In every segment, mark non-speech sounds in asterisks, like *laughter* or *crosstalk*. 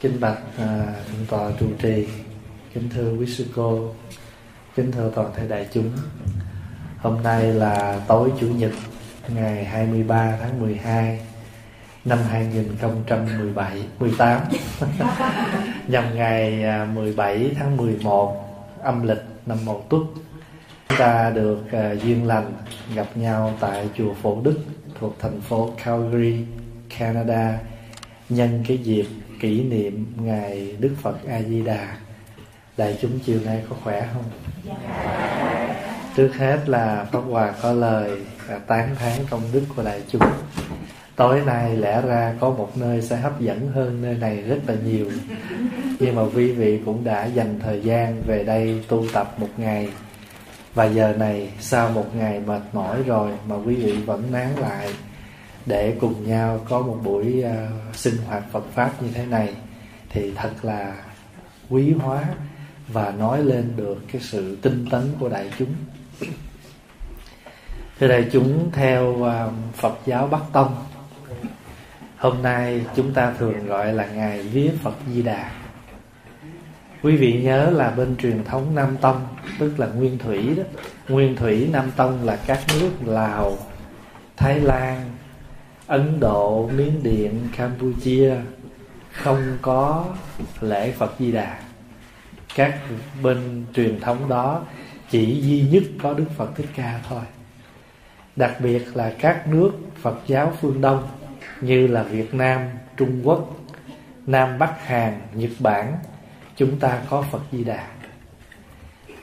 kính bạch à, thượng tọa trụ trì kính thưa quý sư cô kính thưa toàn thể đại chúng. Hôm nay là tối chủ nhật ngày 23 tháng 12 năm 2017 18 *laughs* nhằm ngày à, 17 tháng 11 âm lịch năm Mậu Tuất chúng ta được uh, duyên lành gặp nhau tại chùa Phổ Đức thuộc thành phố Calgary, Canada. Nhân cái dịp kỷ niệm ngày Đức Phật A Di Đà. Đại chúng chiều nay có khỏe không? Trước hết là Pháp Hòa có lời tán thán công đức của đại chúng. Tối nay lẽ ra có một nơi sẽ hấp dẫn hơn nơi này rất là nhiều. Nhưng mà quý vị cũng đã dành thời gian về đây tu tập một ngày và giờ này, sau một ngày mệt mỏi rồi mà quý vị vẫn nán lại để cùng nhau có một buổi uh, sinh hoạt Phật pháp như thế này thì thật là quý hóa và nói lên được cái sự tinh tấn của đại chúng. Thưa đại chúng theo uh, Phật giáo Bắc Tông Hôm nay chúng ta thường gọi là ngày vía Phật Di Đà Quý vị nhớ là bên truyền thống Nam Tông Tức là Nguyên Thủy đó Nguyên Thủy Nam Tông là các nước Lào Thái Lan Ấn Độ, Miến Điện, Campuchia Không có lễ Phật Di Đà. Các bên truyền thống đó Chỉ duy nhất có Đức Phật Thích Ca thôi. Đặc biệt là các nước Phật giáo phương Đông Như là Việt Nam, Trung Quốc Nam Bắc Hàn, Nhật Bản Chúng ta có Phật Di Đà.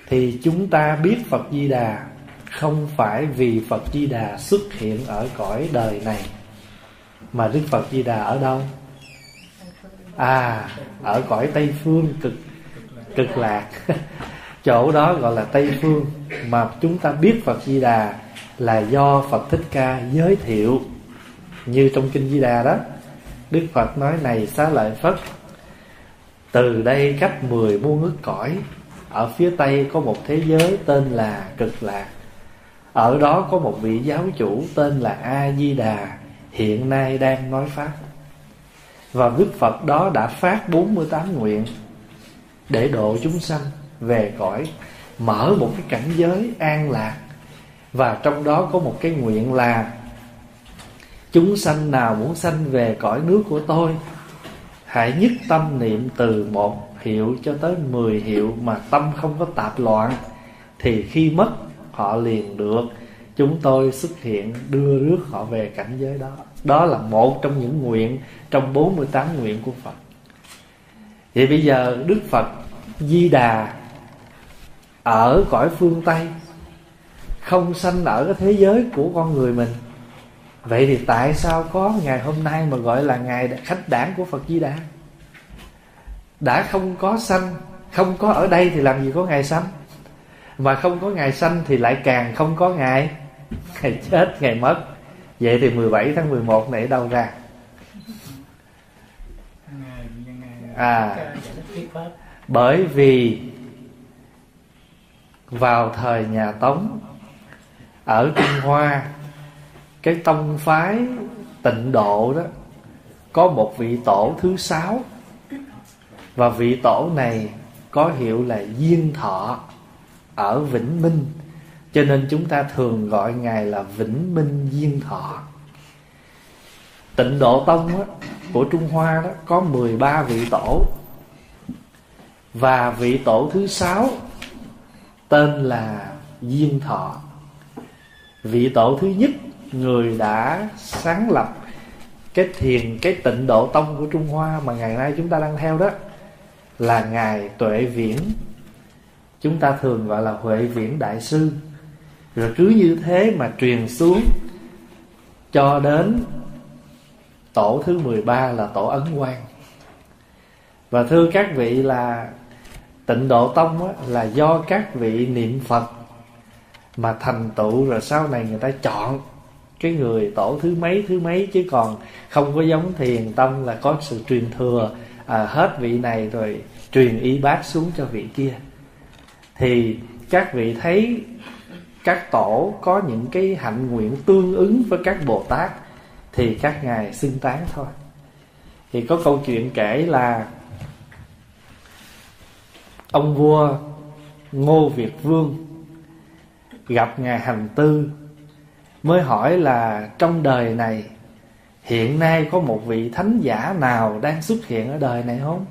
Thì chúng ta biết Phật Di Đà Không phải vì Phật Di Đà xuất hiện ở cõi đời này mà đức phật di đà ở đâu? À ở cõi tây phương, cực cực lạc. *laughs* Chỗ đó gọi là tây phương. Mà chúng ta biết phật di đà là do phật thích ca giới thiệu. Như trong kinh di đà đó, đức phật nói, này xá lợi phất, từ đây cách mười muôn ước cõi, ở phía tây có một thế giới tên là cực lạc. Ở đó có một vị giáo chủ tên là a di đà hiện nay đang nói Pháp. Và Đức Phật đó đã phát 48 nguyện Để độ chúng sanh về cõi, Mở một cái cảnh giới an lạc. Và trong đó có một cái nguyện là, Chúng sanh nào muốn sanh về cõi nước của tôi, Hãy nhất tâm niệm từ một hiệu cho tới mười hiệu Mà tâm không có tạp loạn, Thì khi mất họ liền được chúng tôi xuất hiện đưa rước họ về cảnh giới đó. Đó là một trong những nguyện trong 48 nguyện của Phật. Vậy bây giờ Đức Phật Di Đà ở cõi phương Tây, không sanh ở cái thế giới của con người mình. Vậy thì tại sao có ngày hôm nay mà gọi là ngày khách đảng của Phật Di Đà? Đã không có sanh, không có ở đây thì làm gì có ngày sanh? Mà không có ngày sanh thì lại càng không có ngày. *laughs* ngày chết, ngày mất. Vậy thì 17 tháng 11 này ở đâu ra? À bởi vì vào thời nhà tống, ở trung hoa, cái tông phái tịnh độ đó, có một vị tổ thứ sáu. Và vị tổ này có hiệu là Diên Thọ ở Vĩnh Minh cho nên chúng ta thường gọi Ngài là Vĩnh Minh Diên Thọ. Tịnh Độ Tông á, của Trung Hoa đó có 13 vị tổ. Và vị tổ thứ sáu tên là Diên Thọ. Vị tổ thứ nhất người đã sáng lập cái thiền cái tịnh độ tông của Trung Hoa mà ngày nay chúng ta đang theo đó là ngài Tuệ Viễn. Chúng ta thường gọi là Huệ Viễn Đại sư rồi cứ như thế mà truyền xuống cho đến tổ thứ 13 là tổ ấn quan và thưa các vị là tịnh độ tông á, là do các vị niệm phật mà thành tựu rồi sau này người ta chọn cái người tổ thứ mấy thứ mấy chứ còn không có giống thiền tông là có sự truyền thừa. À, hết vị này rồi truyền y bát xuống cho vị kia. Thì các vị thấy các tổ có những cái hạnh nguyện tương ứng với các bồ tát thì các ngài xưng tán thôi. Thì có câu chuyện kể là ông vua ngô việt vương gặp ngài hành tư mới hỏi là trong đời này hiện nay có một vị thánh giả nào đang xuất hiện ở đời này không?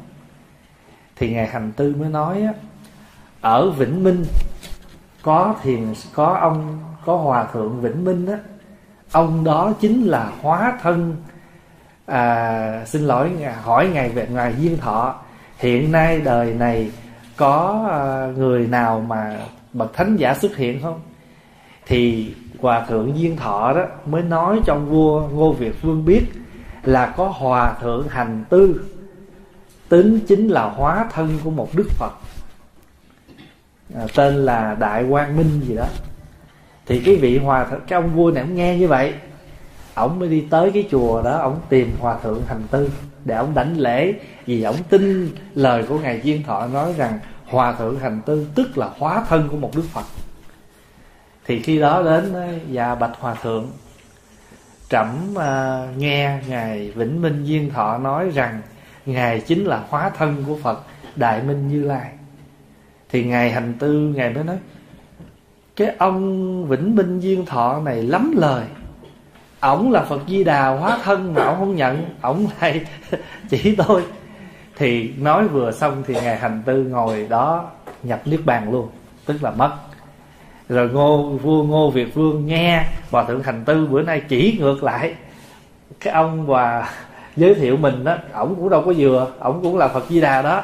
Thì ngài hành tư mới nói á, ở vĩnh minh có thiền có ông có hòa thượng vĩnh minh á. Ông đó chính là hóa thân à, xin lỗi hỏi ngài về ngài duyên thọ. Hiện nay đời này có à, người nào mà bậc thánh giả xuất hiện không? Thì hòa thượng duyên thọ đó mới nói cho ông vua ngô việt vương biết là có hòa thượng hành tư. Tính chính là hóa thân của một đức phật à, tên là đại quang minh gì đó. Thì cái vị hòa thượng cái ông vua này ông nghe như vậy. Ổng mới đi tới cái chùa đó ổng tìm hòa thượng hành tư để ổng đảnh lễ vì ổng tin lời của ngài duyên thọ nói rằng hòa thượng hành tư tức là hóa thân của một đức phật. Thì khi đó đến và bạch hòa thượng trẫm uh, nghe ngài vĩnh minh duyên thọ nói rằng ngài chính là hóa thân của phật đại minh như lai thì ngài hành tư ngài mới nói, cái ông vĩnh minh duyên thọ này lắm lời. Ổng là phật di đà hóa thân mà ổng không nhận, ổng lại *laughs* chỉ tôi. Thì nói vừa xong thì ngài hành tư ngồi đó nhập niết bàn luôn, tức là mất. Rồi ngô vua, ngô việt vương nghe hòa thượng hành tư bữa nay chỉ ngược lại. Cái ông và giới thiệu mình đó, ổng cũng đâu có vừa, ổng cũng là phật di đà đó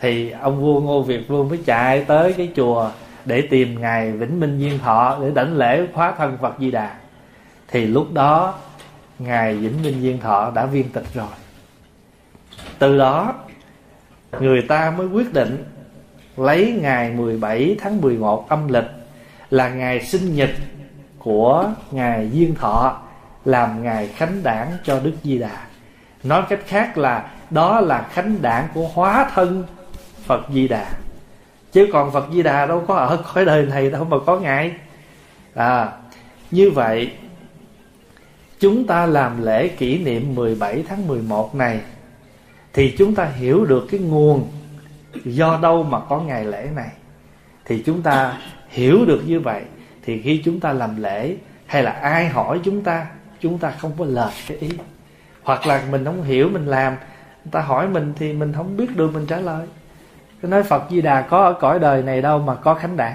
thì ông vua ngô việt vương mới chạy tới cái chùa để tìm ngài vĩnh minh Diên thọ để đảnh lễ hóa thân phật di đà thì lúc đó, ngài vĩnh minh Diên thọ đã viên tịch rồi từ đó, người ta mới quyết định lấy ngày 17 tháng 11 âm lịch là ngày sinh nhật của ngài Diên Thọ, làm ngày khánh đảng cho Đức Di Đà. Nói cách khác là đó là khánh đảng của hóa thân Phật Di Đà. Chứ còn Phật Di Đà đâu có ở khỏi đời này đâu mà có ngài. À, như vậy chúng ta làm lễ kỷ niệm 17 tháng 11 này thì chúng ta hiểu được cái nguồn do đâu mà có ngày lễ này thì chúng ta hiểu được như vậy thì khi chúng ta làm lễ hay là ai hỏi chúng ta chúng ta không có lệch cái ý hoặc là mình không hiểu mình làm người ta hỏi mình thì mình không biết được mình trả lời tôi nói phật di đà có ở cõi đời này đâu mà có khánh đản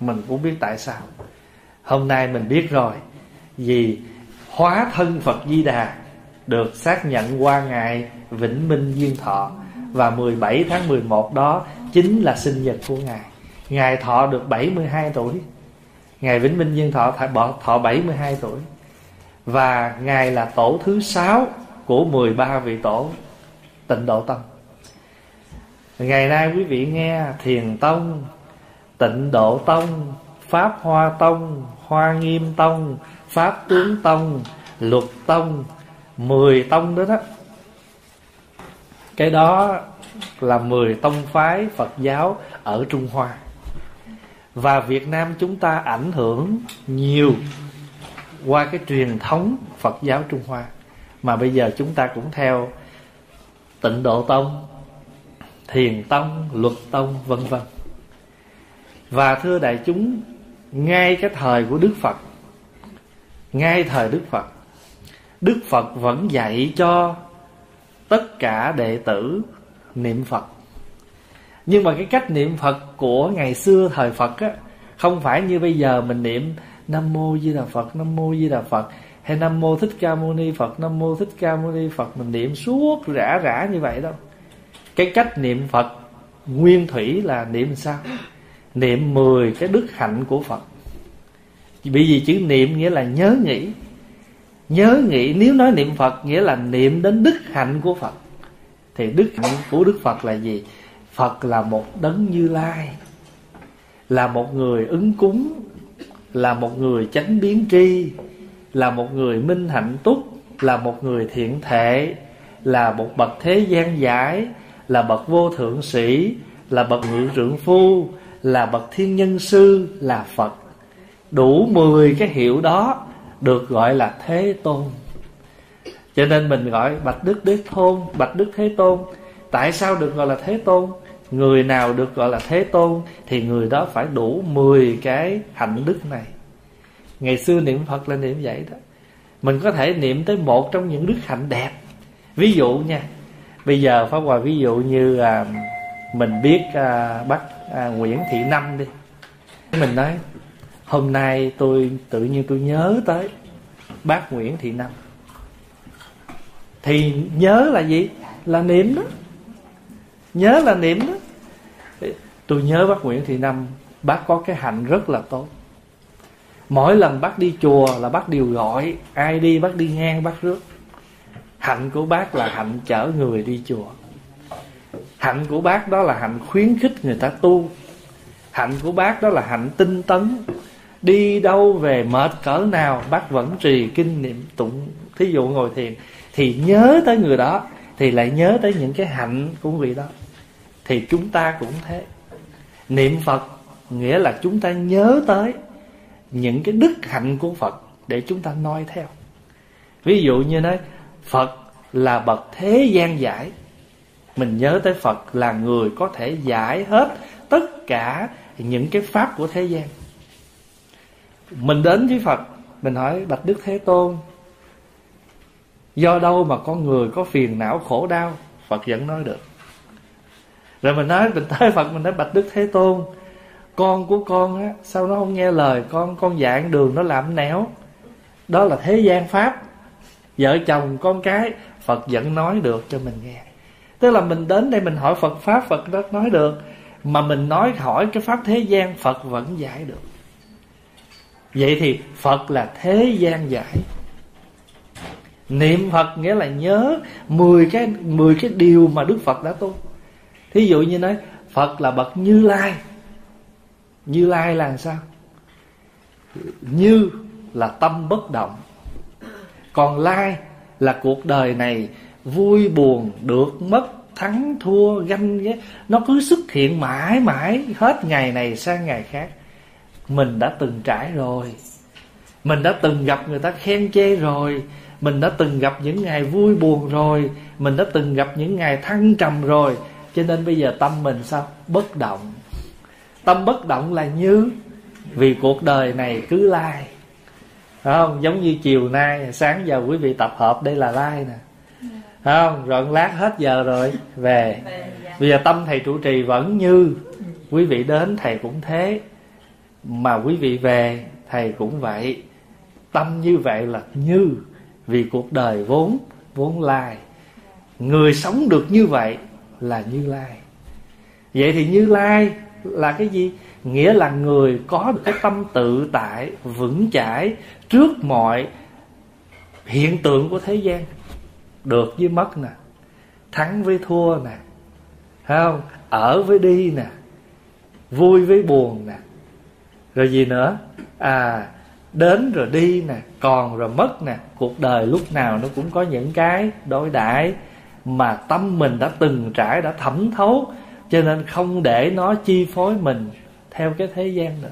mình cũng biết tại sao. Hôm nay mình biết rồi. Vì hóa thân phật di đà được xác nhận qua ngày vĩnh minh duyên thọ. Và 17 tháng 11 đó chính là sinh nhật của ngài. Ngài thọ được 72 tuổi. Ngài Vĩnh Minh Duyên thọ thọ 72 tuổi. Và Ngài là tổ thứ sáu Của 13 vị tổ Tịnh Độ tâm. Ngày nay quý vị nghe Thiền Tông Tịnh Độ Tông Pháp Hoa Tông Hoa Nghiêm Tông Pháp Tướng Tông Luật Tông Mười tông đó đó. Cái đó là mười tông phái Phật giáo ở Trung Hoa. Và Việt Nam chúng ta ảnh hưởng nhiều qua cái truyền thống Phật giáo Trung Hoa. Mà bây giờ chúng ta cũng theo Tịnh Độ Tông, Thiền Tông, Luật Tông vân vân. Và thưa đại chúng, ngay cái thời của Đức Phật, ngay thời Đức Phật, Đức Phật vẫn dạy cho tất cả đệ tử niệm Phật nhưng mà cái cách niệm phật của ngày xưa thời phật á không phải như bây giờ mình niệm nam mô di đà phật nam mô di đà phật hay nam mô thích ca mâu ni phật nam mô thích ca mâu ni phật mình niệm suốt rã rã như vậy đâu cái cách niệm phật nguyên thủy là niệm sao? Niệm 10 cái đức hạnh của phật. Bởi vì chữ niệm nghĩa là nhớ nghĩ nhớ nghĩ nếu nói niệm phật nghĩa là niệm đến đức hạnh của phật. Thì đức hạnh của đức phật là gì? Phật là một đấng như lai, là một người ứng cúng, là một người chánh biến tri, là một người minh hạnh túc, là một người thiện thể, là một bậc thế gian giải là bậc vô thượng sĩ, là bậc ngự trưởng phu, là bậc thiên nhân sư, là phật. Đủ 10 cái hiệu đó được gọi là thế tôn. Cho nên mình gọi bạch đức đế tôn, bạch đức thế tôn. Tại sao được gọi là thế tôn? Người nào được gọi là thế tôn thì người đó phải đủ 10 cái hạnh đức này. Ngày xưa niệm phật là niệm vậy đó. Mình có thể niệm tới một trong những đức hạnh đẹp. Ví dụ nha bây giờ pháp hòa ví dụ như à, mình biết à, bác à, nguyễn thị năm đi. Mình nói hôm nay tôi tự nhiên tôi nhớ tới bác nguyễn thị năm. Thì nhớ là gì? Là niệm đó. Nhớ là niệm đó. Tôi nhớ bác nguyễn thị năm bác có cái hạnh rất là tốt. Mỗi lần bác đi chùa là bác đều gọi ai đi bác đi ngang bác rước hạnh của bác là hạnh chở người đi chùa. Hạnh của bác đó là hạnh khuyến khích người ta tu. Hạnh của bác đó là hạnh tinh tấn. Đi đâu về mệt cỡ nào, bác vẫn trì kinh niệm tụng. Thí dụ ngồi thiền, thì nhớ tới người đó, thì lại nhớ tới những cái hạnh của vị đó. Thì chúng ta cũng thế. Niệm phật nghĩa là chúng ta nhớ tới những cái đức hạnh của phật để chúng ta noi theo. Ví dụ như nói phật là bậc thế gian giải. Mình nhớ tới phật là người có thể giải hết tất cả những cái pháp của thế gian. Mình đến với phật, mình hỏi, bạch đức thế tôn, do đâu mà con người có phiền não khổ đau? Phật vẫn nói được. Rồi mình nói, mình tới phật, mình nói, bạch đức thế tôn, con của con á, sao nó không nghe lời? Con con dạng đường nó làm néo đó là thế gian pháp vợ chồng, con cái, phật vẫn nói được cho mình nghe. Tức là mình đến đây mình hỏi phật, pháp phật đó nói được. Mà mình nói hỏi cái pháp thế gian, phật vẫn giải được. Vậy thì phật là thế gian giải. Niệm phật nghĩa là nhớ 10 cái 10 cái điều mà đức phật đã tu. Thí dụ như nói, phật là bậc như lai. Như lai là sao? Như là tâm bất động còn lai là cuộc đời này vui buồn được mất, thắng thua, ganh ghét. Nó cứ xuất hiện mãi mãi hết ngày này sang ngày khác. Mình đã từng trải rồi. Mình đã từng gặp người ta khen chê rồi. Mình đã từng gặp những ngày vui buồn rồi. Mình đã từng gặp những ngày thăng trầm rồi. Cho nên bây giờ tâm mình sao? Bất động. Tâm bất động là như, vì cuộc đời này cứ lai phải không? Giống như chiều nay sáng giờ quý vị tập hợp đây là lai nè. Phải không? Rồi lát hết giờ rồi về. Bây giờ tâm thầy trụ trì vẫn như quý vị đến thầy cũng thế. Mà quý vị về thầy cũng vậy. Tâm như vậy là như vì cuộc đời vốn vốn lai. Người sống được như vậy là như lai. Vậy thì như lai là cái gì? Nghĩa là người có được cái tâm tự tại vững chãi trước mọi hiện tượng của thế gian được với mất nè, thắng với thua nè không? Ở với đi nè, vui với buồn nè. Rồi gì nữa? À đến rồi đi nè, còn rồi mất nè. Cuộc đời lúc nào nó cũng có những cái đối đãi mà tâm mình đã từng trải, đã thẩm thấu, cho nên không để nó chi phối mình theo cái thế gian nữa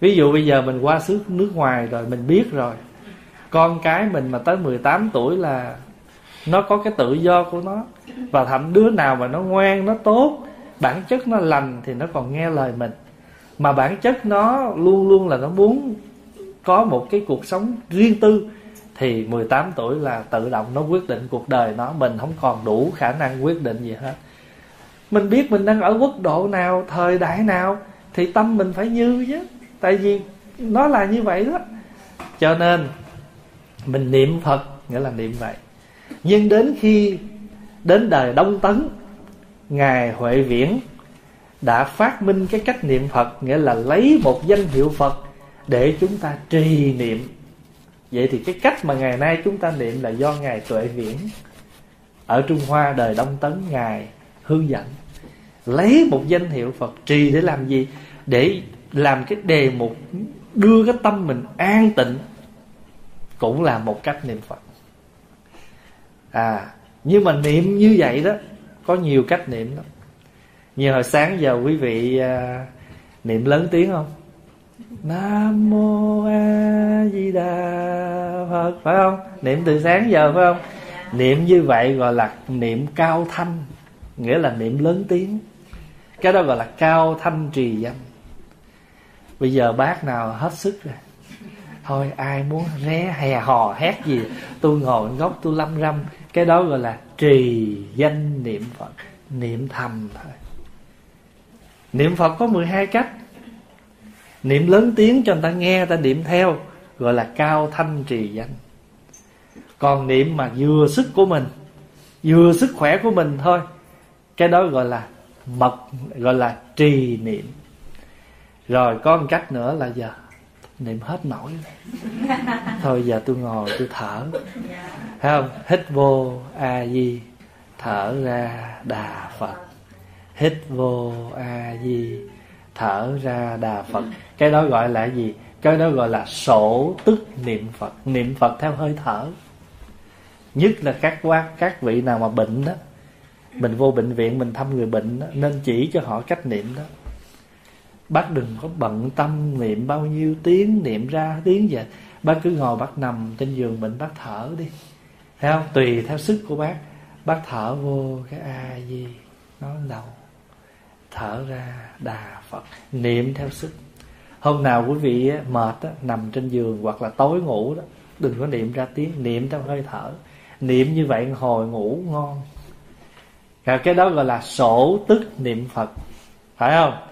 ví dụ bây giờ mình qua xứ nước ngoài rồi, mình biết rồi. Con cái mình mà tới 18 tuổi là nó có cái tự do của nó. Và thậm đứa nào mà nó ngoan, nó tốt, bản chất nó lành thì nó còn nghe lời mình. Mà bản chất nó luôn luôn là nó muốn có một cái cuộc sống riêng tư, thì 18 tuổi là tự động nó quyết định cuộc đời nó. Mình không còn đủ khả năng quyết định gì hết. Mình biết mình đang ở quốc độ nào, thời đại nào, thì tâm mình phải như chứ tại vì nó là như vậy đó. Cho nên, mình niệm phật, nghĩa là niệm vậy. Nhưng đến khi đến đời đông tấn, ngài huệ viễn đã phát minh cái cách niệm phật, nghĩa là lấy một danh hiệu phật để chúng ta trì niệm. Vậy thì cái cách mà ngày nay chúng ta niệm là do ngài tuệ viễn ở trung hoa đời đông tấn, ngài hướng dẫn. Lấy một danh hiệu phật trì để làm gì? Để làm cái đề mục đưa cái tâm mình an tịnh cũng là một cách niệm phật. À nhưng mà niệm như vậy đó có nhiều cách niệm đó như hồi sáng giờ quý vị à, niệm lớn tiếng không? Nam mô a di đà phật phải không? Niệm từ sáng giờ phải không? Niệm như vậy gọi là niệm cao thanh nghĩa là niệm lớn tiếng. Cái đó gọi là cao thanh trì danh bây giờ bác nào hết sức rồi. Thôi, ai muốn ré, hè, hò, hét gì, tôi ngồi góc tôi lâm râm. Cái đó gọi là trì danh niệm phật, niệm thầm thôi. Niệm phật có 12 cách. Niệm lớn tiếng cho người ta nghe, người ta niệm theo, gọi là cao thanh trì danh. Còn niệm mà vừa sức của mình, vừa sức khỏe của mình thôi, cái đó gọi là mật, gọi là trì niệm rồi có một cách nữa là giờ niệm hết nổi. *laughs* Thôi giờ tôi ngồi tôi thở. Thấy không? Hít vô a di thở ra đà phật. Hít vô a di thở ra đà phật. Cái đó gọi là gì? Cái đó gọi là sổ tức niệm phật. Niệm phật theo hơi thở. Nhất là các quan các vị nào mà bệnh đó mình vô bệnh viện mình thăm người bệnh đó, nên chỉ cho họ cách niệm đó bác đừng có bận tâm niệm bao nhiêu tiếng niệm ra tiếng vậy bác cứ ngồi bác nằm trên giường bệnh bác thở đi. Thấy không? Tùy theo sức của bác. Bác thở vô cái a di nói đầu. Thở ra đà phật. Niệm theo sức. Hôm nào quý vị mệt á, nằm trên giường hoặc là tối ngủ đó đừng có niệm ra tiếng niệm theo hơi thở. Niệm như vậy hồi ngủ ngon. Cái đó gọi là sổ tức niệm phật. Phải không?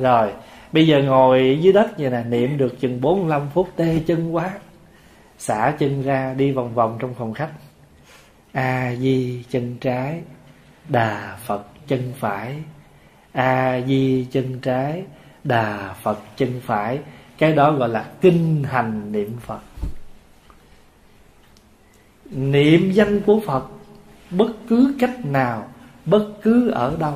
Rồi, bây giờ ngồi dưới đất như nè, niệm được chừng 45 phút, tê chân quá. Xả chân ra, đi vòng vòng trong phòng khách. A di chân trái, đà phật chân phải. A di chân trái, đà phật chân phải. Cái đó gọi là kinh hành niệm phật. Niệm danh của phật, bất cứ cách nào, bất cứ ở đâu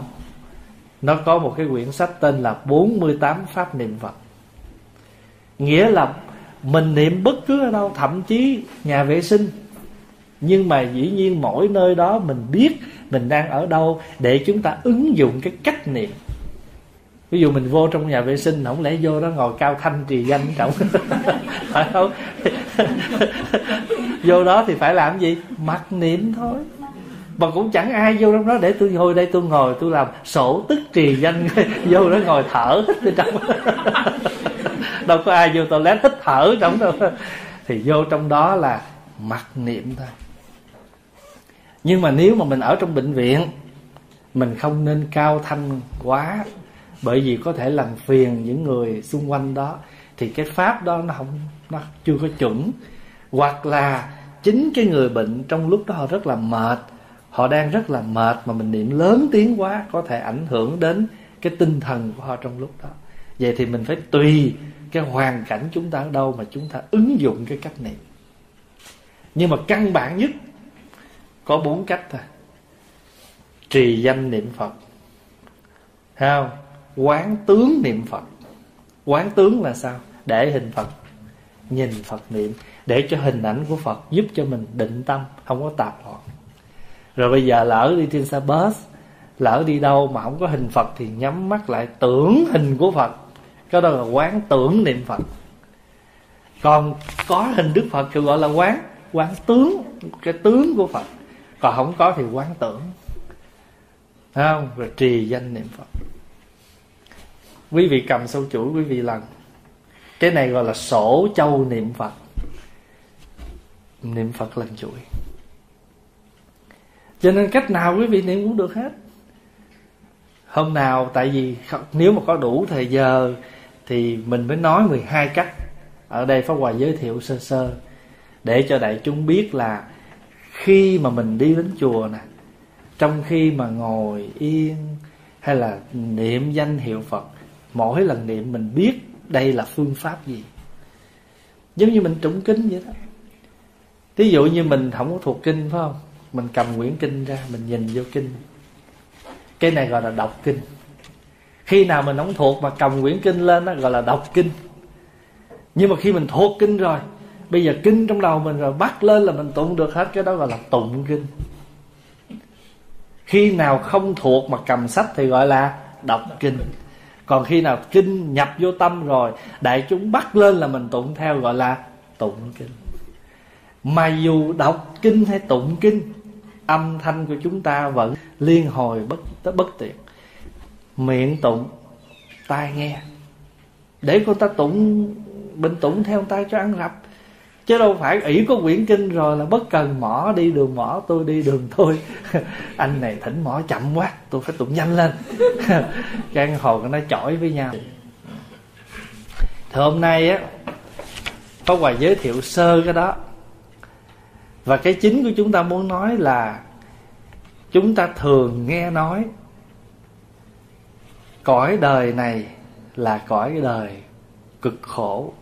nó có một cái quyển sách tên là 48 pháp niệm Phật. Nghĩa là mình niệm bất cứ ở đâu, thậm chí nhà vệ sinh. Nhưng mà dĩ nhiên mỗi nơi đó mình biết mình đang ở đâu để chúng ta ứng dụng cái cách niệm. Ví dụ mình vô trong nhà vệ sinh, không lẽ vô đó ngồi cao thanh trì danh trọng? *laughs* Phải không? *laughs* Vô đó thì phải làm gì? Mặc niệm thôi mà cũng chẳng ai vô trong đó để tôi ngồi đây, tôi ngồi, tôi làm sổ tức trì danh. *laughs* Vô đó ngồi thở hết bên trong. *laughs* Đâu có ai vô toilet hít thở trong đâu. Thì vô trong đó là mặc niệm thôi. Nhưng mà nếu mà mình ở trong bệnh viện, mình không nên cao thanh quá. Bởi vì có thể làm phiền những người xung quanh đó. Thì cái pháp đó nó không, nó chưa có chuẩn. Hoặc là chính cái người bệnh trong lúc đó họ rất là mệt họ đang rất là mệt mà mình niệm lớn tiếng quá, có thể ảnh hưởng đến cái tinh thần của họ trong lúc đó. Vậy thì mình phải tùy cái hoàn cảnh chúng ta ở đâu mà chúng ta ứng dụng cái cách niệm nhưng mà căn bản nhất có bốn cách thôi. Trì danh niệm phật. Thấy không? Quán tướng niệm phật. Quán tướng là sao? Để hình phật, nhìn phật niệm, để cho hình ảnh của phật giúp cho mình định tâm, không có tạp loạn rồi bây giờ lỡ đi trên xe bus, lỡ đi đâu mà không có hình phật thì nhắm mắt lại tưởng hình của phật. Cái đó là quán tưởng niệm phật. Còn có hình đức phật thì gọi là quán quán tướng, cái tướng của phật. Còn không có thì quán tưởng. Thấy không? Rồi trì danh niệm phật. Quý vị cầm sâu chuỗi, quý vị lần. Cái này gọi là sổ châu niệm phật. Niệm phật lần chuỗi cho nên cách nào quý vị niệm cũng được hết. Hôm nào, tại vì nếu mà có đủ thời giờ thì mình mới nói 12 cách. Ở đây Pháp Hòa giới thiệu sơ sơ, để cho đại chúng biết là khi mà mình đi đến chùa nè, trong khi mà ngồi yên hay là niệm danh hiệu Phật, mỗi lần niệm mình biết đây là phương pháp gì. Giống như mình trụng kinh vậy đó. Ví dụ như mình không có thuộc kinh, phải không? Mình cầm quyển kinh ra, mình nhìn vô kinh. Cái này gọi là đọc kinh. Khi nào mình không thuộc mà cầm quyển kinh lên đó gọi là đọc kinh. Nhưng mà khi mình thuộc kinh rồi, bây giờ kinh trong đầu mình rồi, bắt lên là mình tụng được hết cái đó gọi là tụng kinh. Khi nào không thuộc mà cầm sách thì gọi là đọc kinh. Còn khi nào kinh nhập vô tâm rồi, đại chúng bắt lên là mình tụng theo gọi là tụng kinh. Mà dù đọc kinh hay tụng kinh âm thanh của chúng ta vẫn liên hồi bất bất tiện. Miệng tụng, tai nghe. Để cô ta tụng, bình tụng theo tay cho ăn rập. Chứ đâu phải ỷ có quyển kinh rồi là bất cần mỏ, đi đường mỏ, tôi đi đường tôi. *laughs* Anh này thỉnh mỏ chậm quá, tôi phải tụng nhanh lên. *laughs* Gan hồ nó chổi với nhau. Thì hôm nay á có quà giới thiệu sơ cái đó và cái chính của chúng ta muốn nói là chúng ta thường nghe nói cõi đời này là cõi đời cực khổ.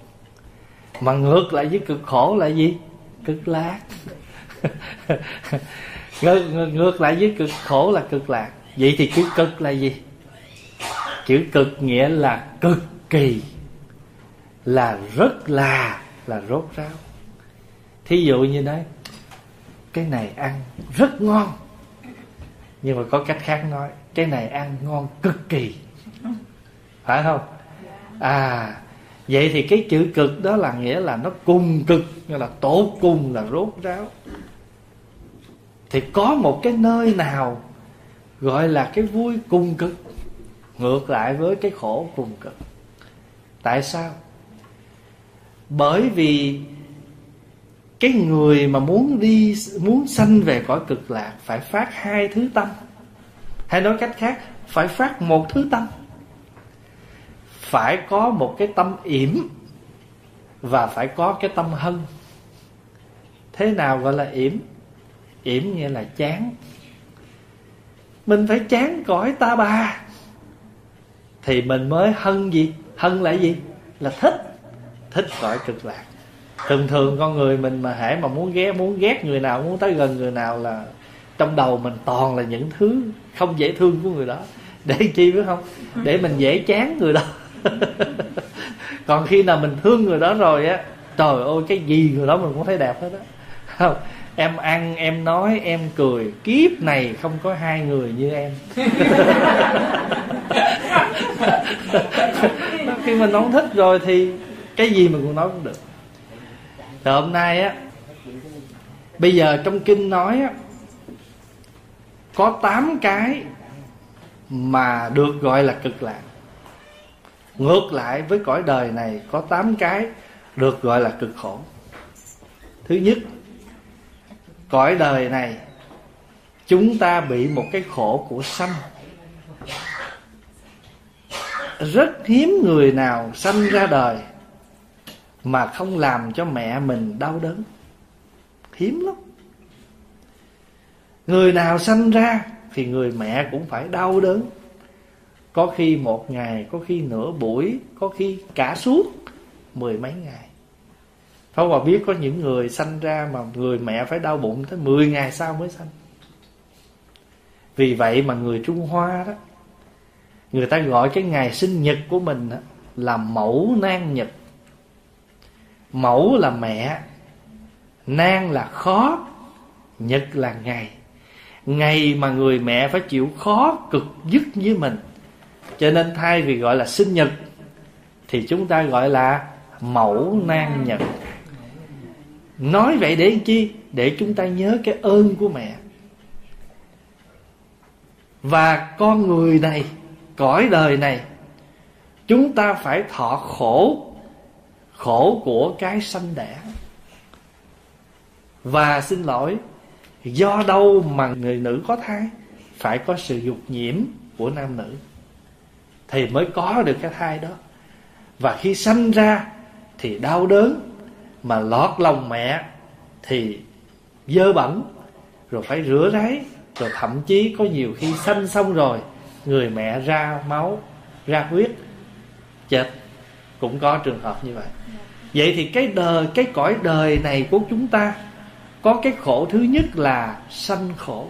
Mà ngược lại với cực khổ là gì? Cực lạc. *laughs* Ngược, ngược lại với cực khổ là cực lạc. Vậy thì chữ cực là gì? Chữ cực nghĩa là cực kỳ là rất là là rốt ráo. Thí dụ như đấy cái này ăn rất ngon. Nhưng mà có cách khác nói, cái này ăn ngon cực kỳ. Phải không? À vậy thì cái chữ cực đó là nghĩa là nó cùng cực như là tổ cùng là rốt ráo. Thì có một cái nơi nào gọi là cái vui cùng cực, ngược lại với cái khổ cùng cực. Tại sao? Bởi vì cái người mà muốn đi, muốn sanh về cõi cực lạc phải phát hai thứ tâm. Hay nói cách khác, phải phát một thứ tâm. Phải có một cái tâm yểm và phải có cái tâm hân. Thế nào gọi là yểm? Yểm nghĩa là chán. Mình phải chán cõi ta bà. Thì mình mới hân gì? Hân là gì? Là thích. Thích cõi cực lạc thường thường con người mình mà hãy mà muốn ghét muốn ghét người nào, muốn tới gần người nào là trong đầu mình toàn là những thứ không dễ thương của người đó. Để chi biết không? Để mình dễ chán người đó. *laughs* Còn khi nào mình thương người đó rồi á, trời ơi, cái gì người đó mình cũng thấy đẹp hết á. Không, em ăn, em nói, em cười, kiếp này không có hai người như em. *laughs* Khi mình không thích rồi thì cái gì mình cũng nói cũng được rồi hôm nay á, bây giờ trong kinh nói á, có tám cái mà được gọi là cực lạc. Ngược lại với cõi đời này, có tám cái được gọi là cực khổ. Thứ nhất, cõi đời này, chúng ta bị một cái khổ của sanh. Rất hiếm người nào sanh ra đời mà không làm cho mẹ mình đau đớn hiếm lắm người nào sanh ra thì người mẹ cũng phải đau đớn có khi một ngày có khi nửa buổi có khi cả suốt mười mấy ngày Pháp Hòa biết có những người sanh ra mà người mẹ phải đau bụng tới 10 ngày sau mới sanh. Vì vậy mà người Trung Hoa đó, người ta gọi cái ngày sinh nhật của mình đó, là mẫu nan nhật. Mẫu là mẹ, nan là khó, nhật là ngày. Ngày mà người mẹ phải chịu khó cực dứt với mình. Cho nên thay vì gọi là sinh nhật thì chúng ta gọi là mẫu nan nhật. Nói vậy để chi? Để chúng ta nhớ cái ơn của mẹ. Và con người này cõi đời này chúng ta phải thọ khổ khổ của cái sanh đẻ. Và xin lỗi, do đâu mà người nữ có thai phải có sự dục nhiễm của nam nữ? Thì mới có được cái thai đó. Và khi sanh ra thì đau đớn, mà lọt lòng mẹ thì dơ bẩn, rồi phải rửa ráy, rồi thậm chí có nhiều khi sanh xong rồi, người mẹ ra máu, ra huyết, chết cũng có trường hợp như vậy. Vậy thì cái đời cái cõi đời này của chúng ta có cái khổ thứ nhất là sanh khổ.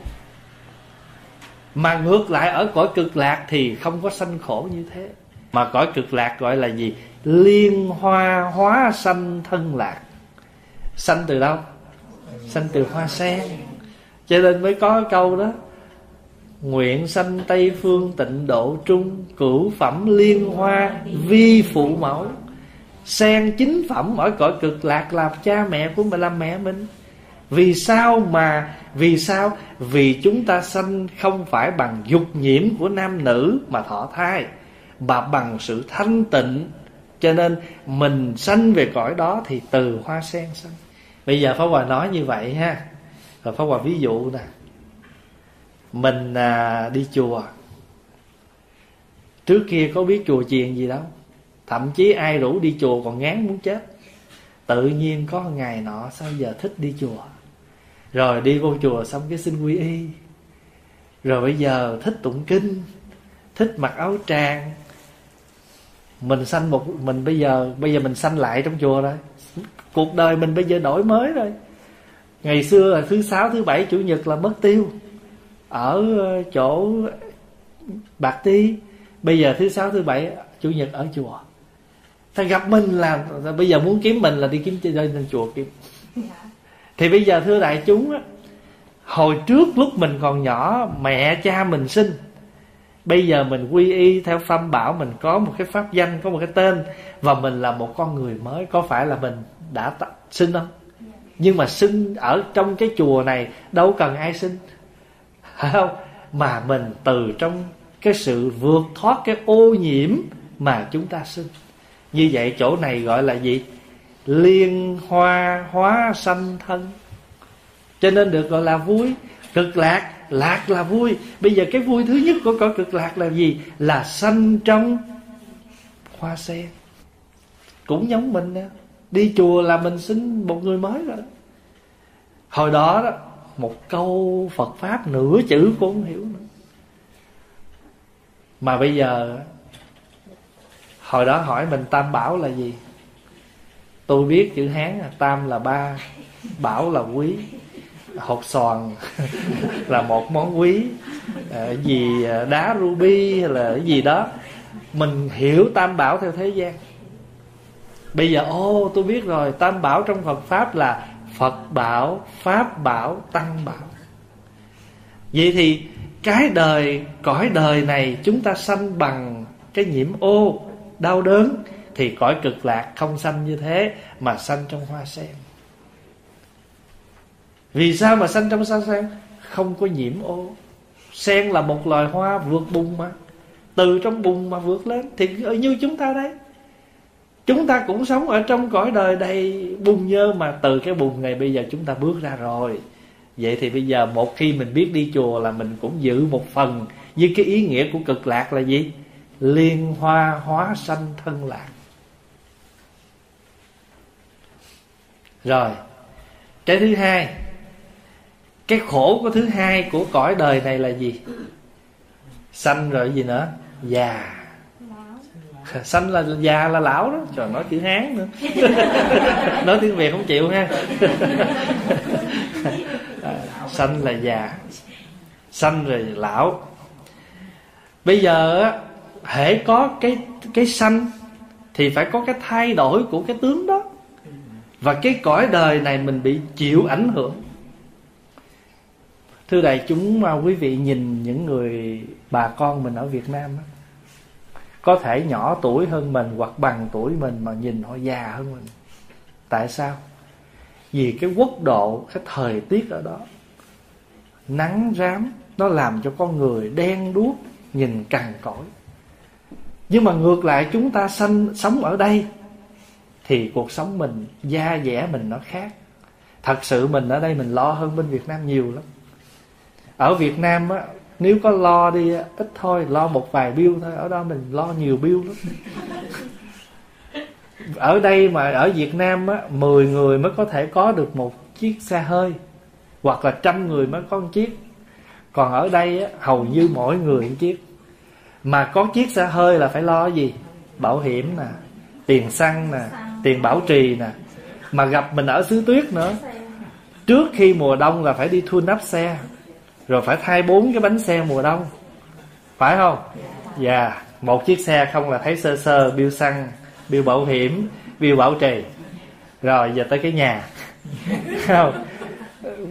Mà ngược lại ở cõi cực lạc thì không có sanh khổ như thế. Mà cõi cực lạc gọi là gì? Liên hoa, hóa sanh thân lạc. Sanh từ đâu? Sanh từ hoa sen. Cho nên mới có câu đó nguyện sanh tây phương tịnh độ trung, cửu phẩm liên hoa, vi phụ mẫu. Sen chính phẩm ở cõi cực lạc làm cha mẹ của mình làm mẹ mình. Vì sao mà, vì sao? Vì chúng ta sanh không phải bằng dục nhiễm của nam nữ mà thọ thai, mà bằng sự thanh tịnh. Cho nên mình sanh về cõi đó thì từ hoa sen sanh. Bây giờ pháp hòa nói như vậy ha. Rồi pháp hòa ví dụ nè mình à, đi chùa. Trước kia có biết chùa chiền gì đâu. Thậm chí ai rủ đi chùa còn ngán muốn chết. Tự nhiên có ngày nọ sao giờ thích đi chùa. Rồi đi vô chùa xong cái xin quy y. Rồi bây giờ thích tụng kinh thích mặc áo tràng mình sanh một mình bây giờ bây giờ mình sanh lại trong chùa rồi. Cuộc đời mình bây giờ đổi mới rồi. Ngày xưa là thứ sáu thứ bảy chủ nhật là mất tiêu ở ờ, chỗ bạc ti. Bây giờ thứ sáu, thứ bảy, chủ nhật ở chùa. Ta gặp mình là bây giờ muốn kiếm mình là đi kiếm chơi lên chùa kiếm. Thì bây giờ thưa đại chúng á, hồi trước lúc mình còn nhỏ, mẹ cha mình sinh, bây giờ mình quy y theo tâm bảo mình có một cái pháp danh, có một cái tên và mình là một con người mới, có phải là mình đã sinh không? Nhưng mà sinh ở trong cái chùa này, đâu cần ai sinh phải không? Mà mình từ trong cái sự vượt thoát cái ô nhiễm mà chúng ta sinh. Như vậy chỗ này gọi là gì? Liên hoa, hóa sanh thân. Cho nên được gọi là vui. Cực lạc lạc là vui. Bây giờ cái vui thứ nhất của cõi cực lạc là gì? Là sanh trong hoa sen. Cũng giống mình đi chùa là mình xin một người mới rồi. Hồi đó đó một câu phật pháp nửa chữ cũng không hiểu nữa. Mà bây giờ hồi đó hỏi mình tam bảo là gì? Tôi biết chữ hán là tam là ba bảo là quý hột xoàn *laughs* là một món quý à, gì à, đá ruby hay là cái gì đó. Mình hiểu tam bảo theo thế gian. Bây giờ ô tôi biết rồi tam bảo trong phật pháp là phật bảo, pháp bảo, tăng bảo. Vậy thì cái đời, cõi đời này chúng ta sanh bằng cái nhiễm ô, đau đớn, thì cõi cực lạc không sanh như thế mà sanh trong hoa sen. Vì sao mà sanh trong hoa sen? Không có nhiễm ô. Sen là một loài hoa vượt bùng mà. Từ trong bùng mà vượt lên. Thì như chúng ta đấy chúng ta cũng sống ở trong cõi đời đầy bùn nhơ mà từ cái bùn này bây giờ chúng ta bước ra rồi. Vậy thì bây giờ một khi mình biết đi chùa là mình cũng giữ một phần. Như cái ý nghĩa của cực lạc là gì? Liên hoa hóa sanh thân lạc. Rồi, cái thứ hai, cái khổ của thứ hai của cõi đời này là gì? Sanh rồi gì nữa? Già. *laughs* sanh là già là lão đó. Trời nói chữ hán nữa. *laughs* Nói tiếng việt không chịu ha. *laughs* À, sanh là già sanh rồi lão. Bây giờ hễ có cái cái sanh thì phải có cái thay đổi của cái tướng đó. Và cái cõi đời này mình bị chịu ảnh hưởng. Thưa đại chúng mà quý vị nhìn những người bà con mình ở việt nam đó có thể nhỏ tuổi hơn mình hoặc bằng tuổi mình mà nhìn họ già hơn mình. Tại sao? Vì cái quốc độ, cái thời tiết ở đó, nắng rám, nó làm cho con người đen đuốc, nhìn cằn cỗi. Nhưng mà ngược lại, chúng ta sanh, sống ở đây, thì cuộc sống mình, da dẻ mình nó khác. Thật sự mình ở đây mình lo hơn bên việt nam nhiều lắm. Ở việt nam á nếu có lo đi ít thôi lo một vài bill thôi ở đó mình lo nhiều bill lắm. *laughs* Ở đây mà ở Việt Nam á 10 người mới có thể có được một chiếc xe hơi hoặc là trăm người mới có một chiếc. Còn ở đây á, hầu như mỗi người một chiếc. Mà có chiếc xe hơi là phải lo gì? Bảo hiểm nè tiền xăng nè tiền bảo trì nè. Mà gặp mình ở xứ tuyết nữa. Trước khi mùa đông là phải đi thun nắp xe rồi phải thay bốn cái bánh xe mùa đông. Phải không? Dạ. Yeah. một chiếc xe không là thấy sơ sơ bill xăng bill bảo hiểm bill bảo trì. Rồi giờ tới cái nhà. *laughs* Không?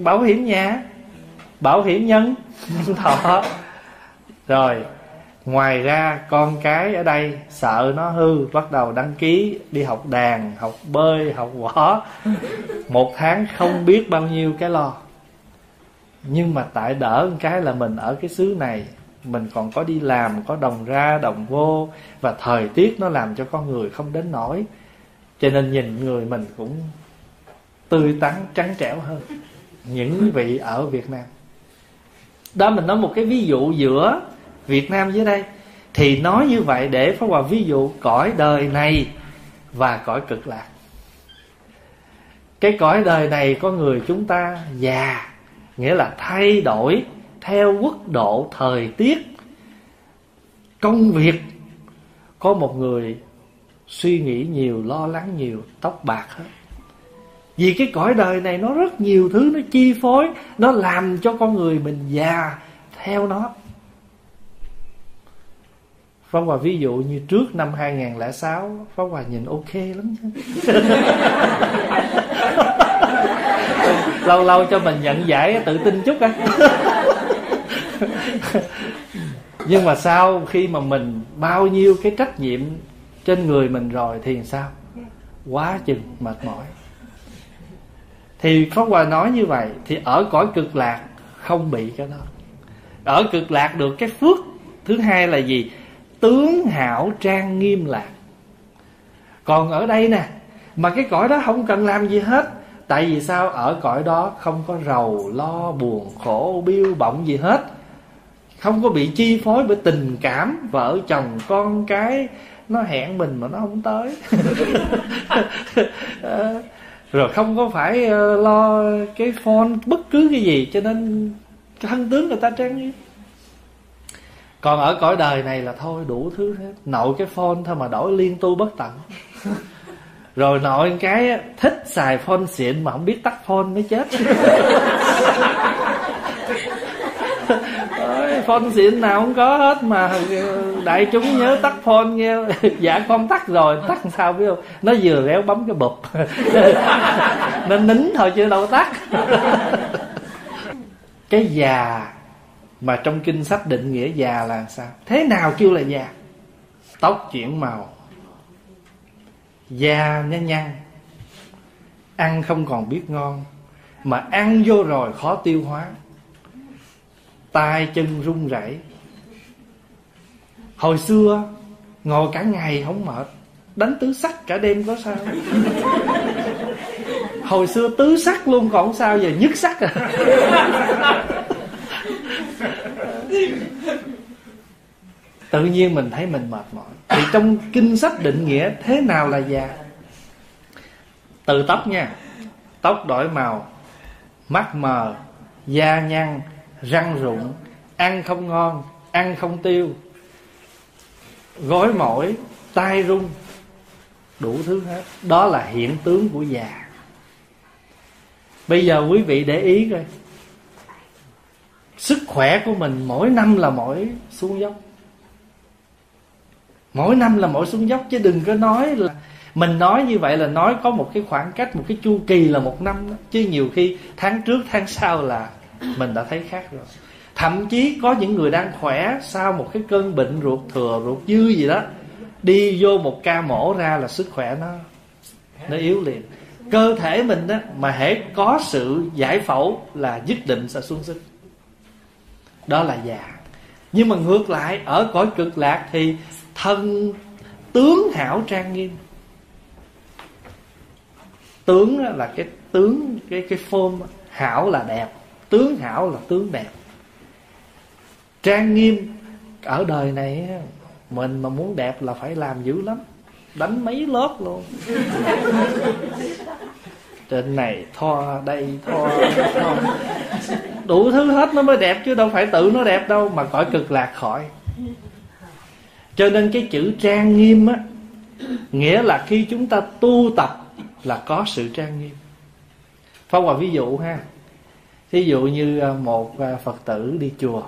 Bảo hiểm nhà. Bảo hiểm nhân. *laughs* Thọ rồi ngoài ra con cái ở đây sợ nó hư bắt đầu đăng ký đi học đàn học bơi học võ. *laughs* Một tháng không biết bao nhiêu cái lo nhưng mà tại đỡ một cái là mình ở cái xứ này, mình còn có đi làm, có đồng ra, đồng vô, và thời tiết nó làm cho con người không đến nổi cho nên nhìn người mình cũng tươi tắn, trắng trẻo hơn những vị ở Việt Nam. Đó, mình nói một cái ví dụ giữa Việt Nam dưới đây. Thì nói như vậy để Pháp Hòa ví dụ cõi đời này và cõi cực lạc. Cái cõi đời này có người chúng ta già nghĩa là thay đổi theo quốc độ thời tiết. Công việc. Có một người suy nghĩ nhiều, lo lắng nhiều, tóc bạc hết. Vì cái cõi đời này nó rất nhiều thứ nó chi phối, nó làm cho con người mình già theo nó. Pháp Hòa ví dụ như trước năm 2006 Pháp Hòa nhìn ok lắm Lâu lâu cho mình nhận giải tự tin chút á Nhưng mà sau khi mà mình bao nhiêu cái trách nhiệm trên người mình rồi thì sao? Quá chừng, mệt mỏi Thì Pháp Hòa nói như vậy, Thì ở cõi cực lạc không bị cái đó Ở cực lạc được cái phước Thứ hai là gì? Tướng hảo trang nghiêm lạc còn ở đây nè, mà cái cõi đó không cần làm gì hết, tại vì sao? Ở cõi đó không có rầu, lo, buồn, khổ, biêu bọng gì hết. Không có bị chi phối bởi tình cảm, vợ chồng, con cái, nó hẹn mình mà nó không tới. *laughs* Ờ, rồi không có phải ờ, lo cái phone bất cứ cái gì, cho nên thân tướng người ta trang nghiêm còn ở cõi đời này là thôi đủ thứ hết. Nội cái phone thôi mà đổi liên tu bất tận. *laughs* Rồi nội cái thích xài phone xịn mà không biết tắt phone mới chết. *laughs* Phone xịn nào không có hết mà đại chúng nhớ tắt phone nghe. *laughs* Dạ con tắt rồi tắt sao biết không? Nó vừa réo bấm cái bụp. Nó nín thôi chứ đâu tắt. Cái già mà trong kinh sách định nghĩa già là sao? Thế nào kêu là già? Tóc chuyển màu. Da nhăn nhăn ăn không còn biết ngon. Mà ăn vô rồi khó tiêu hóa. Tay chân run rẩy. Hồi xưa, ngồi cả ngày không mệt. Đánh tứ sắc cả đêm có sao? Hồi xưa tứ sắc luôn còn sao, giờ nhất sắc à tự nhiên mình thấy mình mệt mỏi. Thì trong kinh sách định nghĩa thế nào là già? Từ tóc nha. Tóc đổi màu. Mắt mờ, da nhăn, răng rụng, ăn không ngon, ăn không tiêu. Gối mỏi, tai rung. Đủ thứ hết. Đó là hiện tướng của già. Bây giờ quý vị để ý coi sức khỏe của mình mỗi năm là mỗi xuống dốc. Mỗi năm là mỗi xuống dốc, chứ đừng có nói là mình nói như vậy là nói có một cái khoảng cách, một cái chu kỳ là một năm đó. chứ nhiều khi tháng trước, tháng sau là mình đã thấy khác rồi. Thậm chí có những người đang khỏe sau một cái cơn bệnh ruột thừa, ruột dư gì đó, đi vô một ca mổ ra là sức khỏe nó nó yếu liền. Cơ thể mình đó mà hễ có sự giải phẫu là nhất định sẽ xuống sức đó là già. Nhưng mà ngược lại ở cõi cực lạc thì thân tướng hảo trang nghiêm. Tướng là cái tướng cái cái form hảo là đẹp tướng hảo là tướng đẹp. Trang nghiêm ở đời này mình mà muốn đẹp là phải làm dữ lắm đánh mấy lớp luôn. Trên này thoa đây thoa, thoa đủ thứ hết nó mới đẹp chứ đâu phải tự nó đẹp đâu, mà cõi cực lạc khỏi. Cho nên cái chữ trang nghiêm á, nghĩa là khi chúng ta tu tập là có sự trang nghiêm. Phong Hòa ví dụ ha Ví dụ như à, một à, Phật tử đi chùa,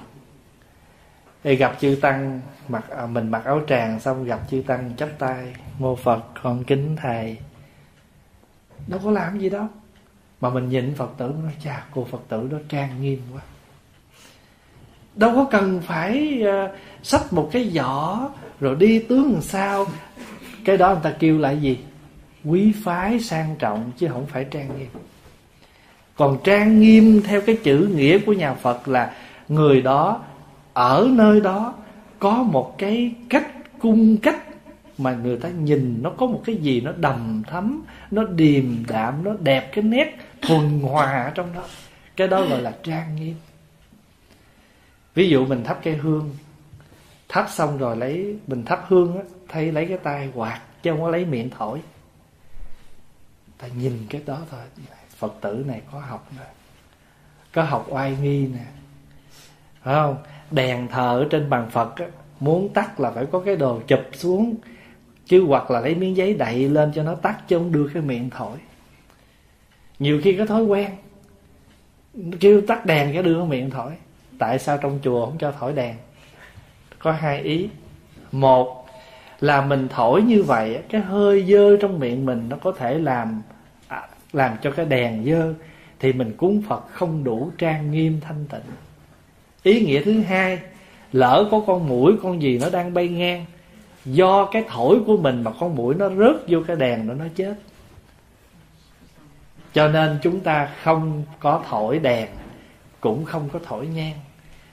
thì gặp chư tăng mặc à, mình mặc áo tràng, xong gặp chư tăng chắp tay, mô phật, con kính thầy. Đâu có làm gì đâu mà mình nhìn phật tử nói chà cô phật tử đó trang nghiêm quá. Đâu có cần phải uh, xách một cái giỏ rồi đi tướng làm sao. Cái đó người ta kêu lại gì? Quý phái sang trọng chứ không phải trang nghiêm. Còn trang nghiêm theo cái chữ nghĩa của nhà phật là người đó ở nơi đó có một cái cách cung cách mà người ta nhìn nó có một cái gì nó đầm thắm nó điềm đạm nó đẹp cái nét thuần hòa ở trong đó. Cái đó gọi là trang nghiêm. Ví dụ mình thắp cây hương thắp xong rồi lấy mình thắp hương á thay lấy cái tay quạt chứ không có lấy miệng thổi. Ta nhìn cái đó thôi. Phật tử này có học nè có học oai nghi nè. Phải không? Đèn thờ ở trên bàn phật á, muốn tắt là phải có cái đồ chụp xuống chứ hoặc là lấy miếng giấy đậy lên cho nó tắt chứ không đưa cái miệng thổi nhiều khi có thói quen. Kêu tắt đèn cái đưa miệng thổi. Tại sao trong chùa không cho thổi đèn? Có hai ý. Một là mình thổi như vậy cái hơi dơ trong miệng mình nó có thể làm à, làm cho cái đèn dơ, thì mình cúng phật không đủ trang nghiêm thanh tịnh. Ý nghĩa thứ hai, lỡ có con mũi, con gì nó đang bay ngang, do cái thổi của mình mà con mũi nó rớt vô cái đèn đó nó chết cho nên chúng ta không có thổi đèn, cũng không có thổi nhang.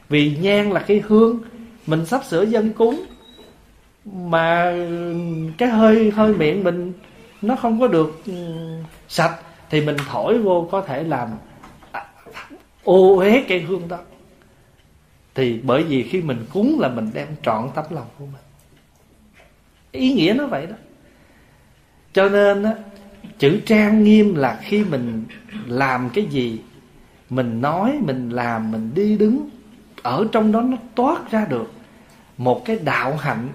Vì nhang là cái hương mình sắp sửa dân cúng, mà cái hơi hơi miệng mình nó không có được ừ, sạch, thì mình thổi vô có thể làm ô uế cây hương đó. Thì bởi vì khi mình cúng là mình đem trọn tấm lòng của mình. Ý nghĩa nó vậy đó. Cho nên á chữ trang nghiêm là khi mình làm cái gì, mình nói, mình làm, mình đi đứng, ở trong đó nó toát ra được một cái đạo hạnh,